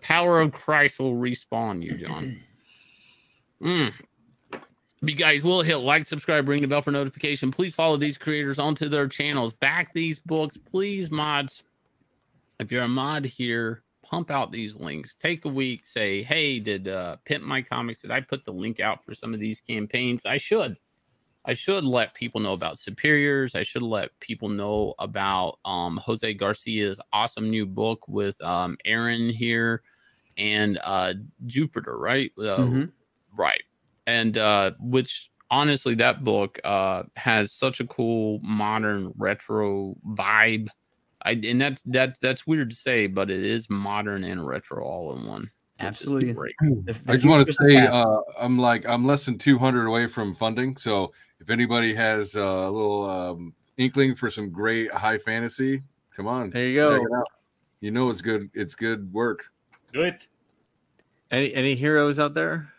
power of Christ will respawn you, John. Mm. You guys will hit like, subscribe, ring the bell for notification. Please follow these creators onto their channels. Back these books, please, mods. If you're a mod here, pump out these links. Take a week, say, hey, did uh, Pimp My Comics, did I put the link out for some of these campaigns? I should. I should let people know about Superiors. I should let people know about um, Jose Garcia's awesome new book with um, Aaron here and uh, Jupiter, right? Uh, Mhm. Right. And uh, which honestly, that book uh, has such a cool modern retro vibe. I, and that's that's that's weird to say, but it is modern and retro all in one. which is Absolutely. I just want to say uh, I'm like I'm less than 200 away from funding. So if anybody has uh, a little um, inkling for some great high fantasy, come on. There you Check go. it out. You know it's good. It's good work. Do it. Any any heroes out there?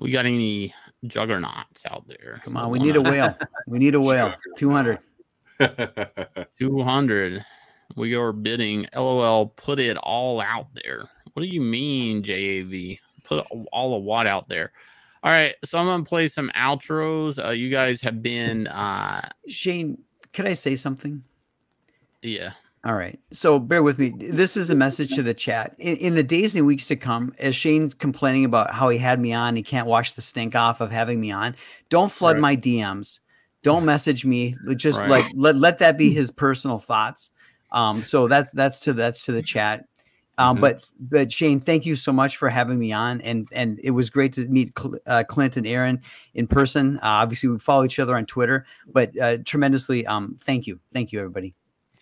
We got any juggernauts out there? Come on, we need a whale. We need a whale. 200. 200. We are bidding. LOL, put it all out there. What do you mean, JAV? Put all the what out there? All right, so I'm gonna play some outros. Uh, you guys have been, uh, Shane, could I say something? yeah. All right. So bear with me. This is a message to the chat. In, in the days and weeks to come, as Shane's complaining about how he had me on, he can't wash the stink off of having me on. Don't flood Right. my DMs. Don't message me. Just Right. like let, let that be his personal thoughts. Um, so that's that's to that's to the chat. Um, Mhm. but but Shane, thank you so much for having me on, and and it was great to meet Cl- uh, Clint and Aaron in person. Uh, obviously, we follow each other on Twitter, but uh, tremendously, um, thank you, thank you, everybody.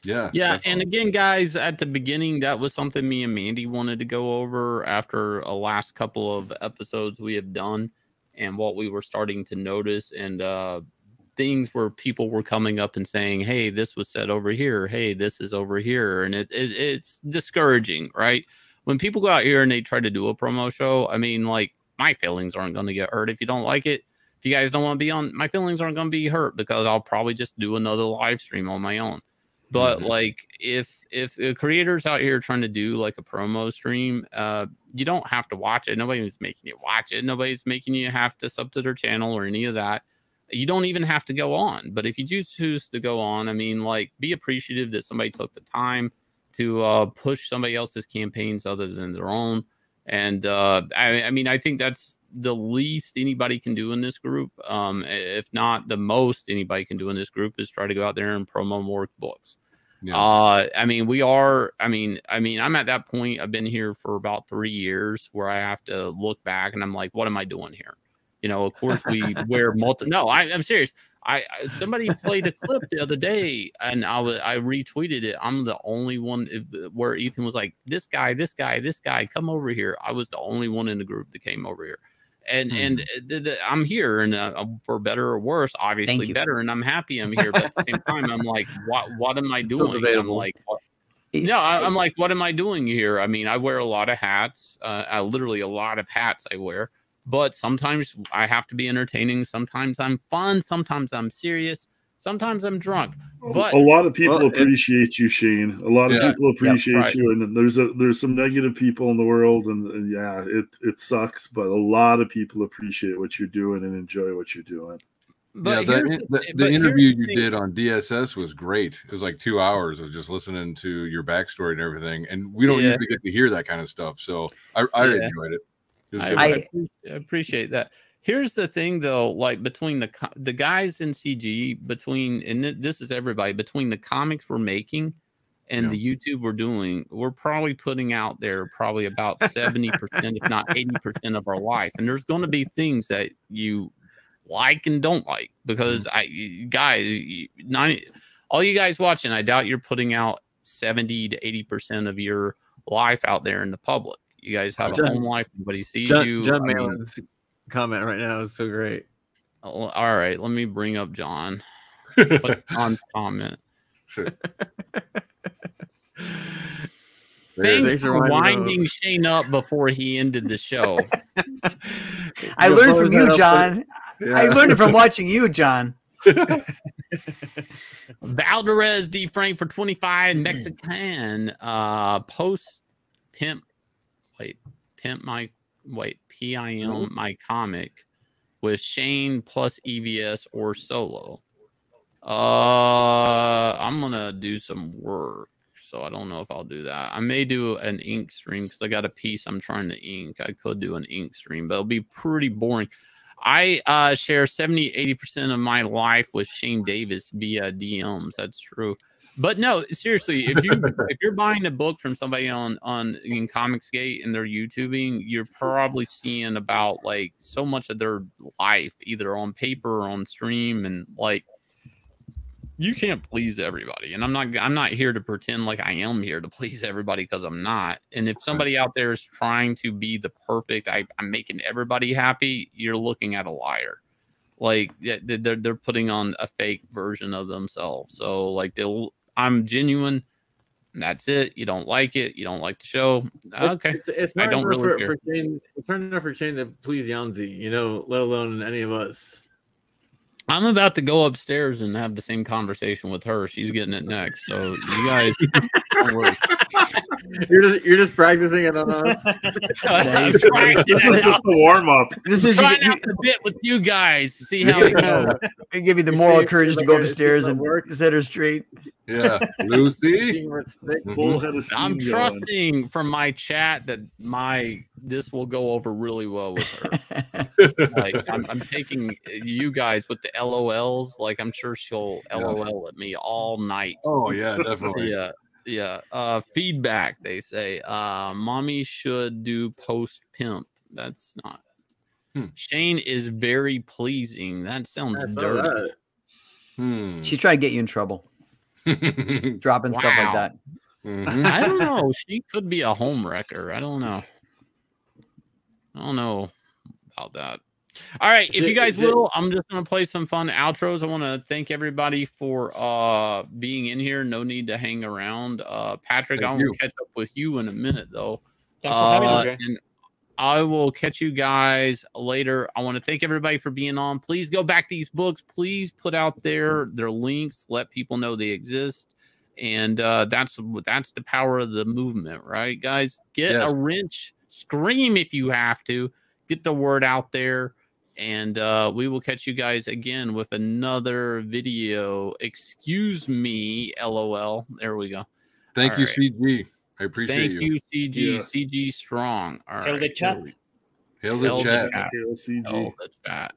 Yeah. Yeah, and again, guys, at the beginning, that was something me and Mandy wanted to go over after a last couple of episodes we have done, and what we were starting to notice, and uh, things where people were coming up and saying, "Hey, this was said over here. Hey, this is over here," and it, it it's discouraging, right? When people go out here and they try to do a promo show, I mean, like my feelings aren't going to get hurt if you don't like it. If you guys don't want to be on, my feelings aren't going to be hurt because I'll probably just do another live stream on my own but like if if a creators out here trying to do like a promo stream uh you don't have to watch it nobody's making you watch it nobody's making you have to sub to their channel or any of that you don't even have to go on but if you do choose to go on i mean like be appreciative that somebody took the time to uh push somebody else's campaigns other than their own and uh I, I mean i think that's the least anybody can do in this group um if not the most anybody can do in this group is try to go out there and promo more books Yeah. uh, I mean, we are. I mean, I mean, I'm at that point. I've been here for about three years where I have to look back and I'm like, what am I doing here? You know, of course we wear multi. No, I, I'm serious. I, I somebody played a clip the other day, and I was I retweeted it. I'm the only one where Ethan was like, "This guy, this guy, this guy, come over here." I was the only one in the group that came over here, and and uh, the, the, I'm here, and uh, for better or worse, obviously better, and I'm happy I'm here. But at the same time, I'm like, what what am I doing? I'm like, what? No, I, I'm like, what am I doing here? I mean, I wear a lot of hats, uh, I, literally a lot of hats I wear, but sometimes I have to be entertaining. Sometimes I'm fun. Sometimes I'm serious. Sometimes I'm drunk. But a lot of people Well, it- appreciate you, Shane. A lot of Yeah. people Yep, appreciate right. you, and there's a there's some negative people in the world, and, and yeah, it it sucks, but a lot of people appreciate what you're doing and enjoy what you're doing. But yeah, here's the, the- the, but interview the you did on DSS was great. It was like two hours of just listening to your backstory and everything. And we don't Yeah. usually get to hear that kind of stuff. So I, I Yeah. enjoyed it. It was I. I I appreciate that. Here's the thing, though, like between the the guys in CG, between and th- this is everybody between the comics we're making and the YouTube we're doing, we're probably putting out there probably about seventy percent, if not eighty percent, of our life. And there's going to be things that you like and don't like because mm-hmm. I guys, you- 90, all you guys watching, I doubt you're putting out seventy to eighty percent of your life out there in the public. You guys have a John- home life. Nobody sees John, you. John I mean- comment right now is so great. Oh, all right, let me bring up John. John's comment? Thanks Thanks for for winding up. Shane up before he ended the show. I You'll learned from you, up John. with- I learned it from watching you, John. Valderez D Frank for 25 Mexican uh post pimp wait pimp my wait PIM my comic with Shane plus EVS or solo. Uh I'm gonna do some work, so I don't know if I'll do that. I may do an ink stream because I got a piece I'm trying to ink. I could do an ink stream, but it'll be pretty boring. I uh, share 70, 80% of my life with Shane Davis via DMs. That's true. But no, seriously, if you if you're buying a book from somebody on on in Comicsgate and they're YouTubing, you're probably seeing about like so much of their life, either on paper or on stream, and like you can't please everybody. And i'm not i'm not here to pretend like i am here to please everybody because i'm not. And if somebody out there is trying to be the perfect I, i'm making everybody happy you're looking at a liar. Like they're, they're putting on a fake version of themselves. So like they'll i'm genuine. That's it. You don't like it. You don't like the show. Okay. It's, it's i don't for, really for, care. for Shane, it's hard enough for Shane to please Yanzi, you know, let alone any of us. I'm about to go upstairs and have the same conversation with her she's getting it next so you guys don't worry You're just you're just practicing it on us. This is just the warm up. This is trying out the bit with you guys. to See how it goes. It give you the moral see- courage to like go upstairs and work. set her straight. Yeah, Lucy. Being respect- Full head of steam I'm going. trusting from my chat that my this will go over really well with her. Like I'm, I'm taking you guys with the LOLs. Like I'm sure she'll LOL at me all night. Oh yeah, definitely. Yeah, yeah. Uh, feedback. They say, uh, mommy should do post pimp. That's not. Hmm. Shane is very pleasing. That sounds I dirty. that. Hmm. She tried to get you in trouble, dropping stuff like Wow. that. Mhm. I don't know. She could be a home wrecker. I don't know. I don't know about that. All right, if you guys will, I'm just gonna play some fun outros. I want to thank everybody for uh being in here. No need to hang around. Uh Patrick, Thank I you. will catch up with you in a minute though. Thanks for having Uh, us. and I will catch you guys later. I want to thank everybody for being on. Please go back these books. Please put out their their links. Let people know they exist. And uh, that's that's the power of the movement, right, guys? Get Yes. a wrench, scream if you have to, get the word out there, and uh, we will catch you guys again with another video. Excuse me, lol. There we go. Thank All you, right. CG. I appreciate it. Thank you. you, CG. Yes. CG strong. All Hail right. the chat. Hail the Hail the chat. chat. Hail CG. Hail the chat.